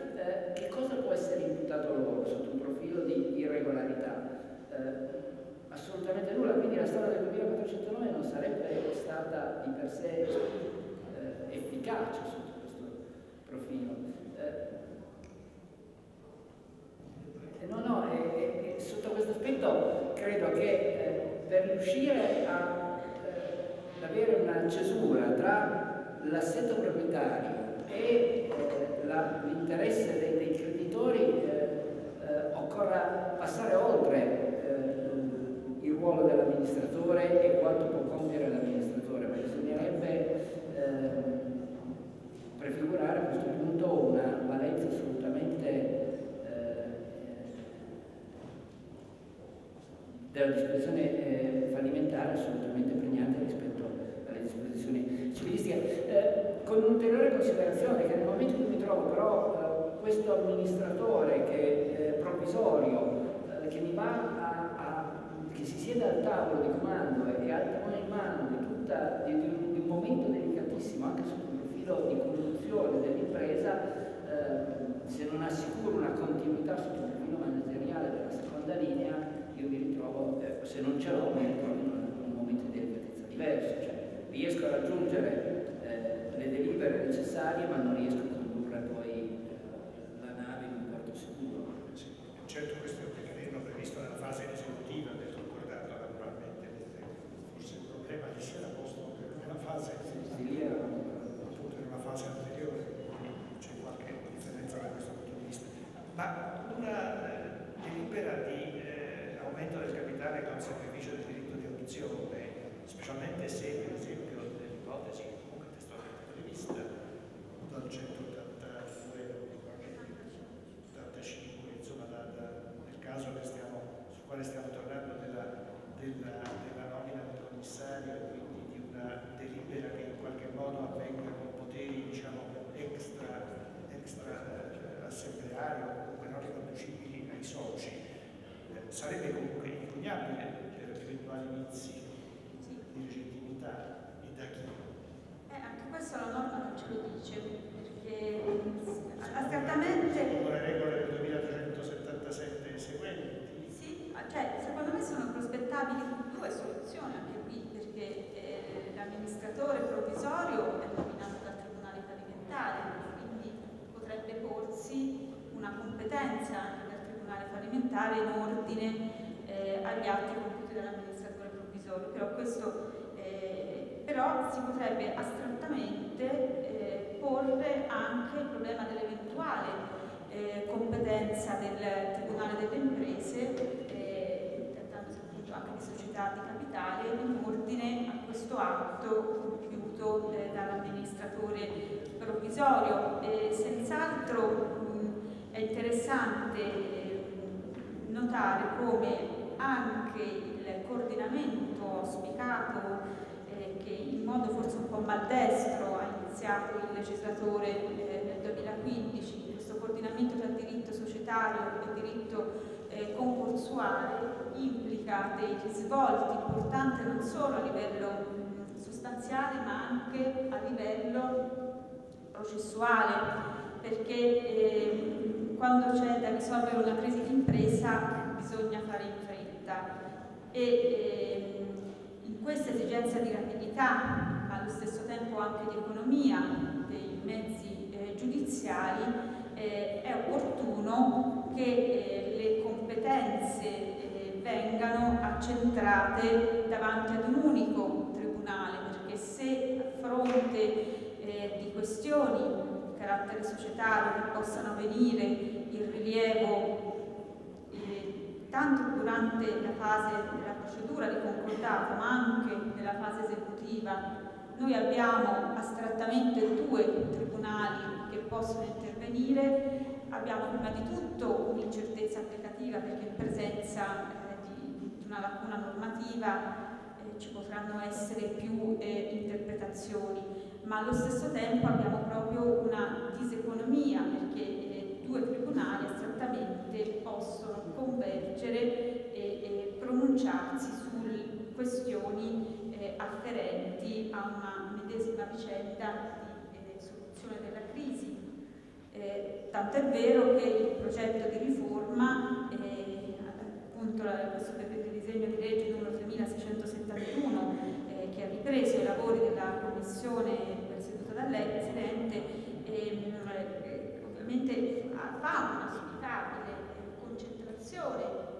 che cosa può essere imputato loro sotto un profilo di irregolarità? Assolutamente nulla, quindi la storia del 2409 non sarebbe stata di per sé eh, efficace sotto questo profilo. Eh, no, no, e, e, sotto questo aspetto credo che eh, per riuscire a, eh, ad avere una cesura tra l'assetto proprietario e eh, l'interesse dei, dei, creditori eh, occorra passare oltre ruolo dell'amministratore e quanto può compiere l'amministratore, ma bisognerebbe eh, prefigurare a questo punto una valenza assolutamente eh, della disposizione eh, fallimentare assolutamente pregnante rispetto alle disposizioni civilistiche. Eh, con un'ulteriore considerazione che nel momento in cui mi trovo però eh, questo amministratore che, eh, provvisorio che mi va si siede al tavolo di comando e ha in mano di, tutta, di, di, un, di un momento delicatissimo anche il profilo di conduzione dell'impresa, eh, se non assicuro una continuità il profilo manageriale della seconda linea, io mi ritrovo, eh, se non ce l'ho, mi ritrovo in un, un momento di delicatezza diverso, cioè riesco a raggiungere eh, le delibere necessarie ma non riesco a condurre poi eh, la nave in un porto sicuro. Sì, certo questo è un meccanismo previsto nella fase esecutiva del concordato naturalmente, forse il problema che si era posto nella fase Sì, era appunto in una fase anteriore, c'è qualche differenza da questo punto di vista. Ma una eh, delibera di eh, aumento del capitale con sacrificio del diritto di audizione, specialmente se per esempio nell'ipotesi comunque testualmente prevista dal 182 85, insomma da- da- nel caso che stiamo, sul quale stiamo tornando della, della, della nomina del commissario e quindi di una delibera che in qualche modo avvenga con poteri diciamo extra, extra eh, assembleari o comunque non riconducibili ai soci, eh, sarebbe comunque impugnabile per eventuali inizi Sì. di legittimità e da chi? Eh, anche questo la norma non ce lo dice, perché astrattamente Secondo le regole del 2377 e seguenti, Sì, ma cioè, secondo me sono prospettabili due soluzioni anche qui, perché eh, l'amministratore provvisorio è nominato dal Tribunale fallimentare, quindi potrebbe porsi una competenza anche dal Tribunale fallimentare in ordine eh, agli atti compiuti dall'amministratore provvisorio, però questo eh, però si potrebbe astrattamente eh, porre anche il problema dell'eventuale eh, competenza del Tribunale delle Imprese, eh, trattandosi appunto anche di società di capitale, in ordine a questo atto compiuto eh, dall'amministratore provvisorio. E senz'altro è interessante eh, notare come anche il coordinamento auspicato eh, che in modo forse un po' maldestro ha iniziato il legislatore eh, nel 2015, questo coordinamento tra diritto societario e diritto eh, concorsuale implica dei risvolti importanti non solo a livello sostanziale ma anche a livello processuale perché eh, quando c'è da risolvere una crisi di impresa bisogna fare in fretta. E eh, questa esigenza di rapidità, ma allo stesso tempo anche di economia dei mezzi eh, giudiziari, eh, è opportuno che eh, le competenze eh, vengano accentrate davanti ad un unico tribunale, perché se a fronte eh, di questioni di carattere societario che possano avvenire in rilievo eh, tanto durante la fase della procedura di concordato ma anche nella fase esecutiva noi abbiamo astrattamente due tribunali che possono intervenire. Abbiamo prima di tutto un'incertezza applicativa perché in presenza eh, di, una lacuna normativa eh, ci potranno essere più eh, interpretazioni. Ma allo stesso tempo abbiamo proprio una diseconomia perché eh, due tribunali astrattamente possono convergere e, pronunciarsi su questioni eh, afferenti a una medesima vicenda di soluzione della crisi. Eh, tanto è vero che il progetto di riforma, eh, appunto questo disegno di legge numero 3671, eh, che ha ripreso i lavori della commissione presieduta da lei, Presidente, ehm, eh, ovviamente fa una auspicabile concentrazione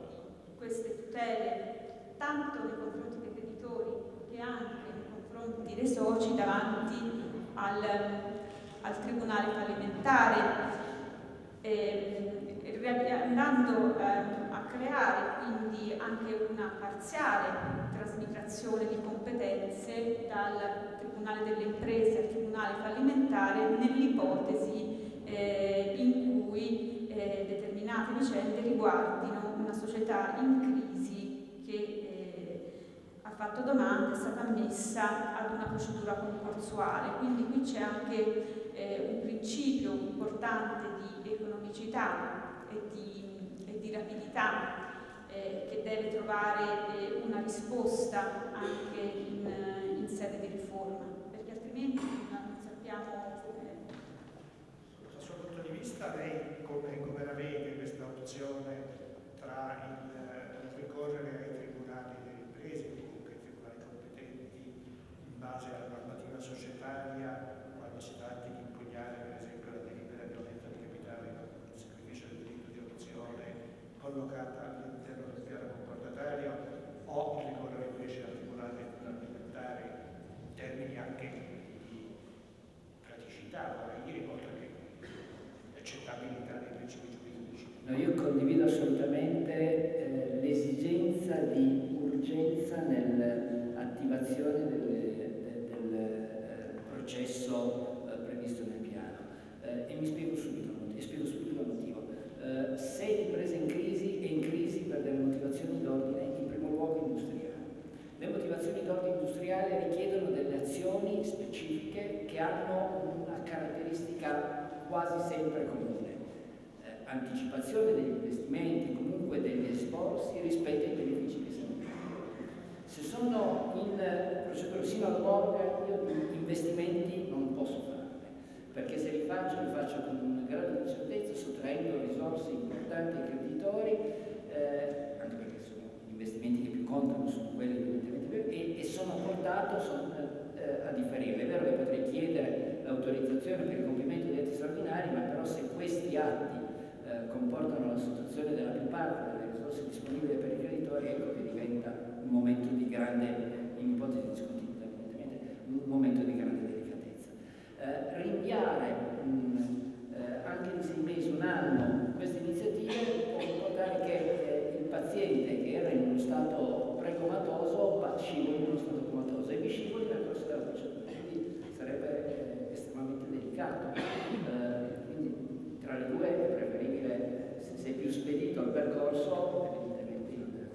queste tutele tanto nei confronti dei creditori che anche nei confronti dei soci davanti al, al Tribunale fallimentare, eh, andando eh, a creare quindi anche una parziale trasmigrazione di competenze dal Tribunale delle imprese al Tribunale fallimentare nell'ipotesi eh, in cui eh, determinate vicende riguardino società in crisi che eh, ha fatto domanda, è stata ammessa ad una procedura concorsuale. Quindi qui c'è anche eh, un principio importante di economicità e di, e di rapidità eh, che deve trovare eh, una risposta anche in, in sede di riforma, perché altrimenti non sappiamo... Eh. Dal suo punto di vista lei come, come la vede questa opzione tra il, il ricorrere ai tribunali delle imprese, comunque ai tribunali competenti in base alla normativa societaria quando si tratta di impugnare per esempio la delibera di aumento di capitale con il sacrificio del diritto di opzione collocata all'interno del piano concordatario o il ricorrere invece al tribunale alimentare in termini anche di praticità, vorrei dire, oltre che accettabilità dei principi giuridici. No, io condivido assolutamente eh, l'esigenza di urgenza nell'attivazione del, del, del eh, processo eh, previsto nel piano eh, e mi spiego subito, e spiego subito il motivo. Eh, se l'impresa è in crisi, è in crisi per delle motivazioni d'ordine, in primo luogo industriale. Le motivazioni d'ordine industriale richiedono delle azioni specifiche che hanno una caratteristica quasi sempre comune anticipazione degli investimenti, comunque degli esborsi rispetto ai benefici che sono Se sono in procedura sino al morga, io investimenti non posso farne, perché se li faccio, li faccio con un grado di certezza, sottraendo risorse importanti ai creditori, eh, anche perché sono gli investimenti che più contano sono quelli evidentemente e, e sono portato sono, eh, a differire. È vero che potrei chiedere l'autorizzazione per il compimento di atti straordinari, ma però se questi atti comportano la sottrazione della più parte delle risorse disponibili per i creditori, ecco che diventa un momento di grande, in ipotesi discontinua evidentemente, un momento di grande delicatezza. Eh, rinviare mh, eh, anche di sei mesi, un anno, queste iniziative può comportare che eh, il paziente che era in uno stato precomatoso scivoli in uno stato comatoso e mi scivoli nel corso della procedura, quindi sarebbe eh, estremamente delicato. quindi tra le due è se più spedito al percorso, evidentemente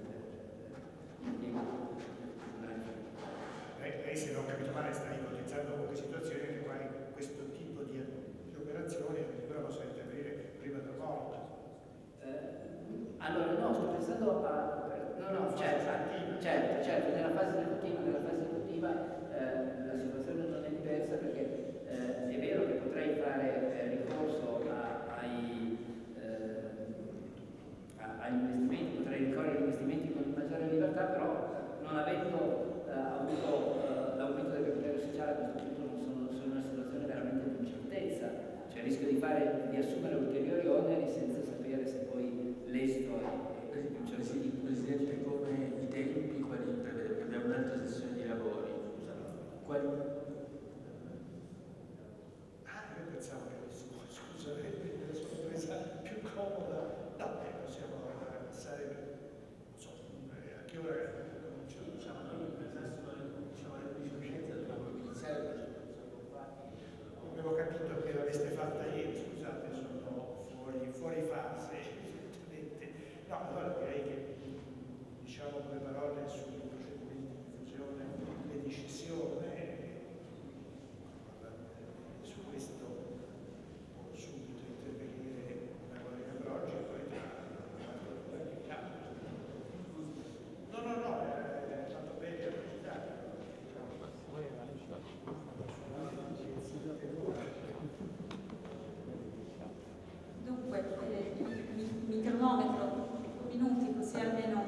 lei, lei, se non ho capito male, sta ipotizzando comunque situazioni nelle quali questo tipo di, di operazioni addirittura possono intervenire prima del morto. Eh, allora, no, sto pensando a... No, no, certo, certo, certo, nella fase esecutiva, nella fase esecutiva eh, la situazione non è diversa perché eh, è vero che potrei fare eh, ricorso a, ai, eh, a, agli investimenti, potrei ricorrere agli investimenti con maggiore libertà, però non avendo eh, avuto eh, l'aumento del capitale sociale a questo punto sono, sono in una situazione veramente di incertezza, cioè rischio di, fare, di assumere ulteriori oneri senza sapere se poi l'esito è... Presidente, Presidente, come i tempi, quali prevede? Perché abbiamo un'altra sessione di lavori. Quali, Ah, io pensavo che scusa, me la sono presa più comoda. No, eh, possiamo passare, non so, a che ora cominciamo? Diciamo alle 15.30 dobbiamo iniziare. Avevo capito che l'aveste fatta ieri, scusate, sono fuori, fase. No, allora direi che diciamo due parole sui procedimenti di fusione e di scissione. Su questo può subito intervenire la collega Brogi e poi No, no, no, è fatto bene a presentare. Dunque, eh, mi, mi cronometro 5 minuti così almeno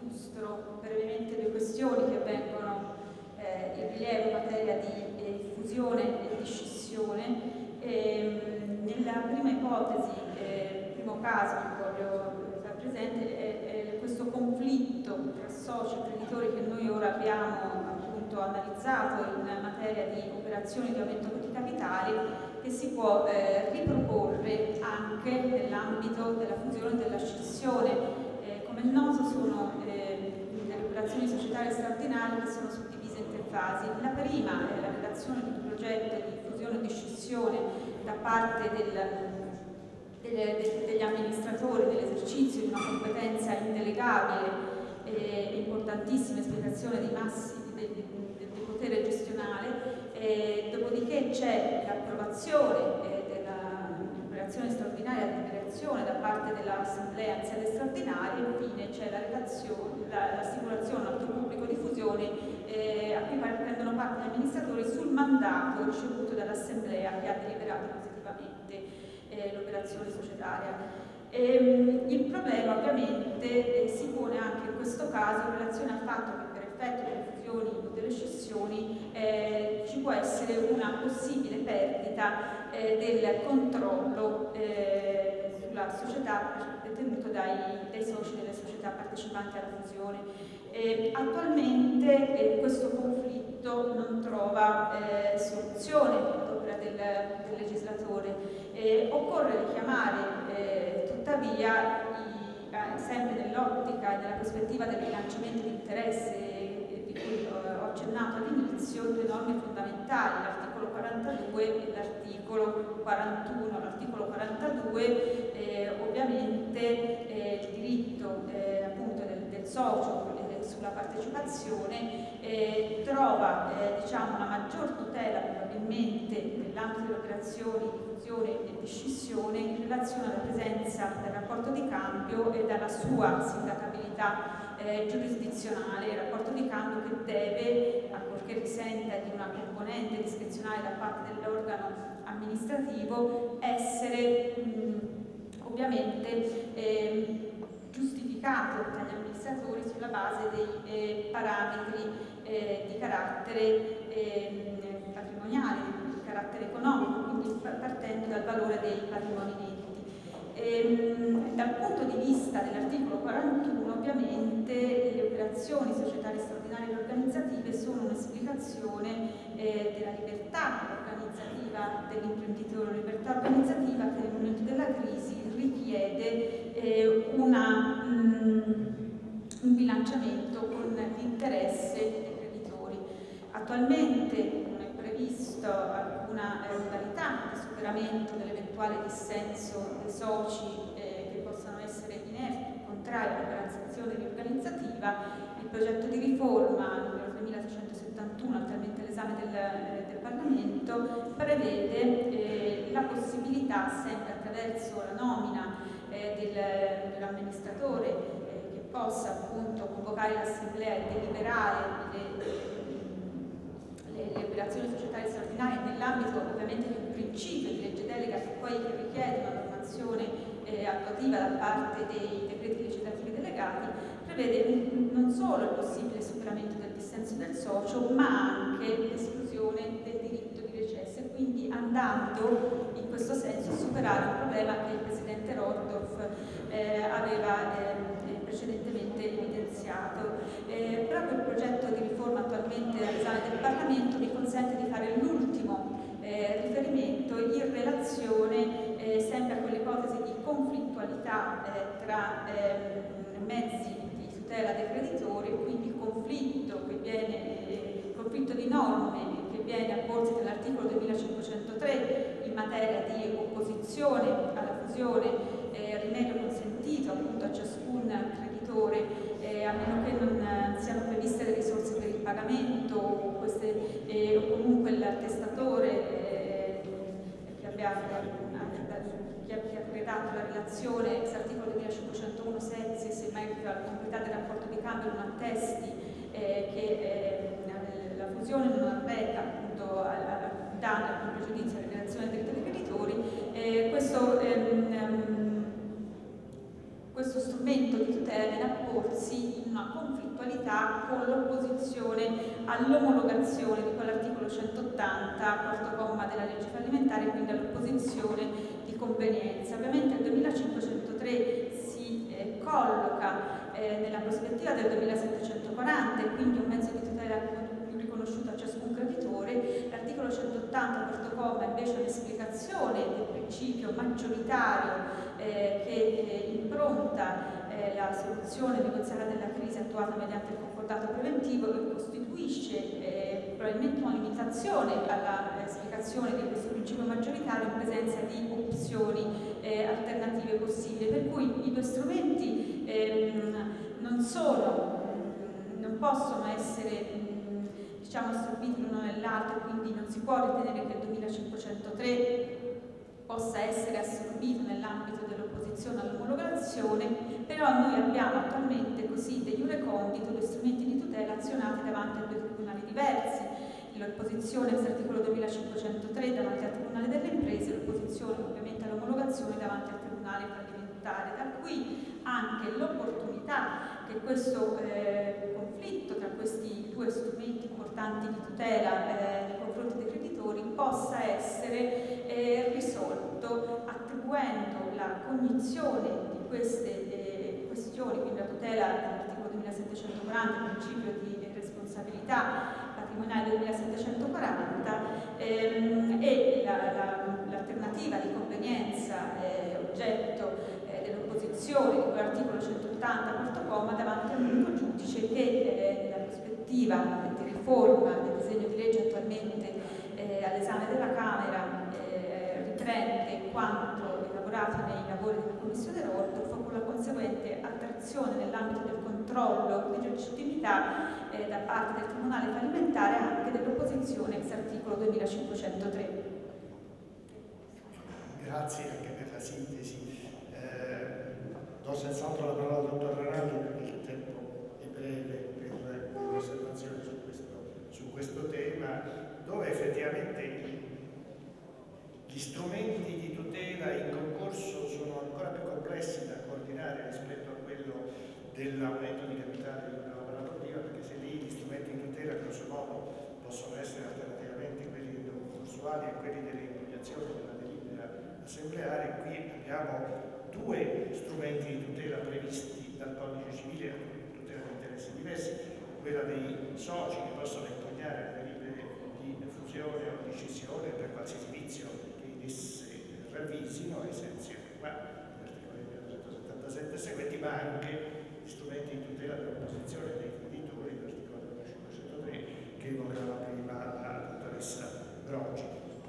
illustro brevemente due questioni che vengono eh, in rilievo in materia di eh, fusione e di scissione. Ehm, nella prima ipotesi, eh, il primo caso che voglio far presente è, è questo conflitto tra soci e creditori che noi ora abbiamo appunto analizzato in materia di operazioni di aumento di capitali che si può eh, riproporre anche nell'ambito della fusione e della scissione. Eh, come è noto sono eh, delle operazioni societarie straordinarie che sono suddivise in tre fasi. La prima è la redazione di un progetto di fusione e di scissione da parte del, degli amministratori dell'esercizio di una competenza indelegabile e importantissima esplicazione dei massimi del, del, del potere gestionale, eh, dopodiché c'è l'approvazione eh, dell'operazione straordinaria di direzione da parte dell'Assemblea in sede straordinaria infine c'è la redazione, la, atto pubblico di fusione eh, cui prendono parte gli amministratori sul mandato ricevuto dall'Assemblea che ha deliberato positivamente eh, l'operazione societaria. E, ehm, il problema ovviamente eh, si pone anche in questo caso in relazione al fatto che per effetto delle fusioni o delle scissioni eh, ci può essere una possibile perdita eh, del controllo eh, sulla società detenuto dai, dai, soci delle società partecipanti alla fusione. attualmente eh, questo conflitto non trova eh, soluzione all'opera del, del legislatore. occorre richiamare tuttavia sempre nell'ottica e nella prospettiva del bilanciamento di interesse cui ho accennato all'inizio, due norme fondamentali, l'articolo 42 e l'articolo 41. L'articolo 42 eh, ovviamente eh, il diritto eh, appunto del, del socio eh, sulla partecipazione eh, trova eh, diciamo, una maggior tutela probabilmente nell'ambito delle operazioni di fusione e di scissione in relazione alla presenza del rapporto di cambio e dalla sua sindacabilità eh, giurisdizionale, il rapporto di cambio che deve, ancorché risenta di una componente discrezionale da parte dell'organo amministrativo, essere mh, ovviamente eh, giustificato dagli amministratori sulla base dei eh, parametri eh, di carattere ehm, patrimoniale, di carattere economico, quindi partendo dal valore dei patrimoni netti. Ehm, dal punto di vista dell'articolo 41 ovviamente le operazioni societarie straordinarie e organizzative sono un'esplicazione eh, della libertà organizzativa dell'imprenditore, libertà organizzativa che nel momento della crisi richiede eh, una, um, un bilanciamento con l'interesse dei creditori. Attualmente non è previsto alcuna eh, modalità di superamento dell'eventuale dissenso dei soci eh, che possano essere inerti, contrari all'operazione riorganizzativa, il progetto di riforma numero 3671, attualmente all'esame del, eh, del, Parlamento, prevede eh, la possibilità, sempre attraverso la nomina eh, del, dell'amministratore, eh, che possa appunto convocare l'assemblea e deliberare le, le, le operazioni societarie straordinarie nell'ambito ovviamente di un principio di legge delega che poi richiede una normazione eh, attuativa da parte dei decreti legislativi delegati, prevede non solo il possibile superamento del dissenso del socio, ma anche l'esclusione del diritto di recesso e quindi andando in questo senso a superare un problema che il Presidente Rordorf eh, aveva eh, precedentemente evidenziato. Eh, proprio il progetto di riforma attualmente all'esame del Parlamento mi consente di fare l'ultimo eh, riferimento in relazione eh, sempre a quell'ipotesi di conflittualità eh, tra ehm, mezzi di tutela dei creditori, quindi conflitto, viene, conflitto di norme che viene a porsi dall'articolo 2503 in materia di opposizione alla fusione eh, rimedio consentito appunto a ciascun creditore eh, a meno che non siano previste le risorse per il pagamento o, queste, eh, o comunque l'attestatore abbia chi ha redatto la relazione, l'articolo 2501 sensi, se mai la completà del rapporto di cambio non attesti eh, che eh, la fusione non arreca appunto al danno, al pregiudizio alla relazione dei creditori, eh, questo ehm, questo strumento di tutela viene a porsi in una conflittualità con l'opposizione all'omologazione di quell'articolo 180, quarto comma della legge fallimentare, quindi all'opposizione di convenienza. Ovviamente il 2503 si eh, colloca eh, nella prospettiva del 2740 e quindi un mezzo di tutela riconosciuto a ciascun creditore. L'articolo 180, quarto comma, invece è un'esplicazione del principio maggioritario eh, che eh, impronta eh, la soluzione negoziata della crisi attuata mediante il concordato preventivo e costituisce eh, probabilmente una limitazione alla eh, spiegazione di questo principio maggioritario in presenza di opzioni eh, alternative possibili, per cui i due strumenti ehm, non sono, non possono essere diciamo assorbiti l'uno nell'altro, quindi non si può ritenere che il 2503 possa essere assorbito nell'ambito dell'opposizione all'omologazione, però noi abbiamo attualmente così degli jure condito, due strumenti di tutela azionati davanti a due tribunali diversi, l'opposizione ex articolo 2503 davanti al Tribunale delle Imprese l'opposizione ovviamente all'omologazione davanti al Tribunale fallimentare. Da qui anche l'opportunità che questo eh, conflitto tra questi due strumenti importanti di tutela eh, nei confronti dei creditori possa essere eh, risolto attribuendo la cognizione di queste eh, questioni, quindi la tutela dell'articolo 2740, il principio di responsabilità patrimoniale 2740 ehm, e l'alternativa la, la, di convenienza eh, oggetto eh, dell'opposizione di quell'articolo 180 quarto comma davanti a un giudice che eh, nella prospettiva di riforma del disegno di legge attualmente eh, all'esame della Camera eh, riprende quanto elaborato nei lavori della Commissione Rordorf con la conseguente attrazione nell'ambito del controllo di legittimità eh, da parte del Tribunale fallimentare anche dell'opposizione ex articolo 2503. Grazie anche per la sintesi. Eh, do senz'altro la parola al dottor Ranaldi perché il tempo è breve per le osservazioni su su questo tema, dove effettivamente gli strumenti di tutela in concorso sono ancora più complessi da coordinare rispetto a quello dell'aumento di capitale di una lavorato prima, perché se lì gli strumenti di tutela grosso modo possono essere alternativamente quelli concorsuali e quelli delle impugnazioni della delibera assembleare, qui abbiamo due strumenti di tutela previsti dal codice civile tutela di interessi diversi, quella dei soci che possono impugnare fusione o di scissione per qualsiasi vizio esse ravvisino ai sensi qua dell'articolo 177 seguenti, ma anche gli strumenti di tutela dell'opposizione dei creditori dell'articolo 503 che evocava prima la dottoressa Brogi.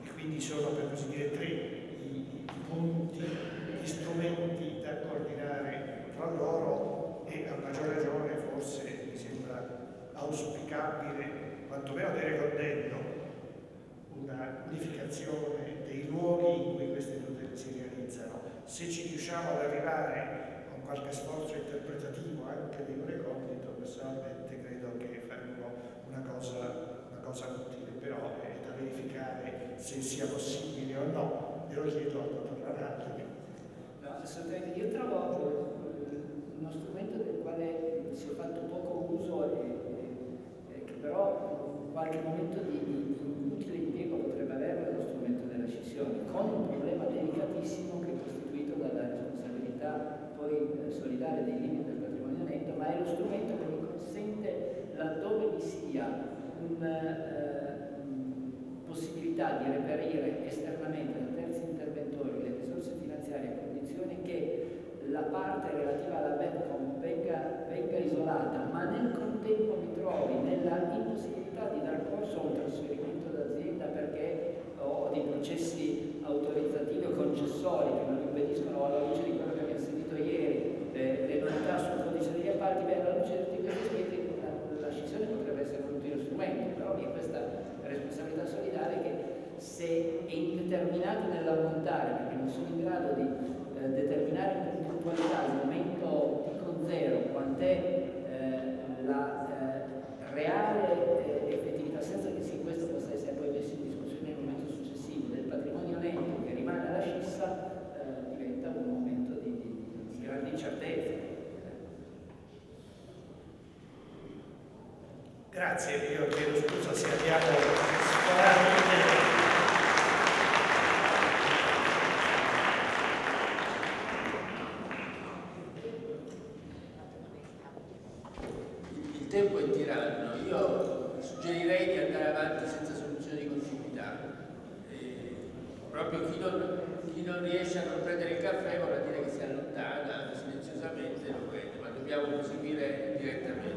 E quindi sono per così dire tre i, i punti, gli strumenti da coordinare tra loro e a maggior ragione forse mi sembra auspicabile, quantomeno tenere condenno, una unificazione dei luoghi in cui queste tutele si realizzano. Se ci riusciamo ad arrivare con qualche sforzo interpretativo anche di un recondito, personalmente credo che faremo una cosa, una cosa utile, però è da verificare se sia possibile o no. E lo chiedo al dottor Ranaldi. No. Io trovo uno strumento del quale si è fatto poco uso e, e che però qualche momento di, di utile impiego potrebbe avere lo strumento della con un problema delicatissimo che è costituito dalla responsabilità poi eh, solidale dei limiti del patrimonio netto, ma è lo strumento che mi consente, laddove vi sia una eh, possibilità di reperire esternamente da terzi interventori le risorse finanziarie a condizione che la parte relativa alla Betcom venga, venga isolata, ma nel contempo mi trovi nella impossibilità di dar corso a un trasferimento d'azienda perché ho dei processi autorizzativi o concessori che non impediscono alla luce di quello che abbiamo sentito ieri le, novità sul codice degli appalti, beh alla luce di questi aspetti la, scissione potrebbe essere un utile strumento, però vi è questa responsabilità solidale che se è indeterminato nell'ammontare perché non sono in grado di eh, determinare in puntualità il momento T zero quant'è eh, la eh, reale eh, effettività senza che sì, questo possa essere poi messo in discussione nel momento successivo del patrimonio netto che rimane alla scissa eh, diventa un momento di, di, di grande incertezza. Grazie, io chiedo scusa se abbiamo sforato il tempo. Il tempo è tiranno, io suggerirei di andare avanti senza soluzione di continuità. E proprio chi non, chi non riesce a non prendere il caffè vorrà dire che si allontana silenziosamente, lo prende, ma dobbiamo proseguire direttamente.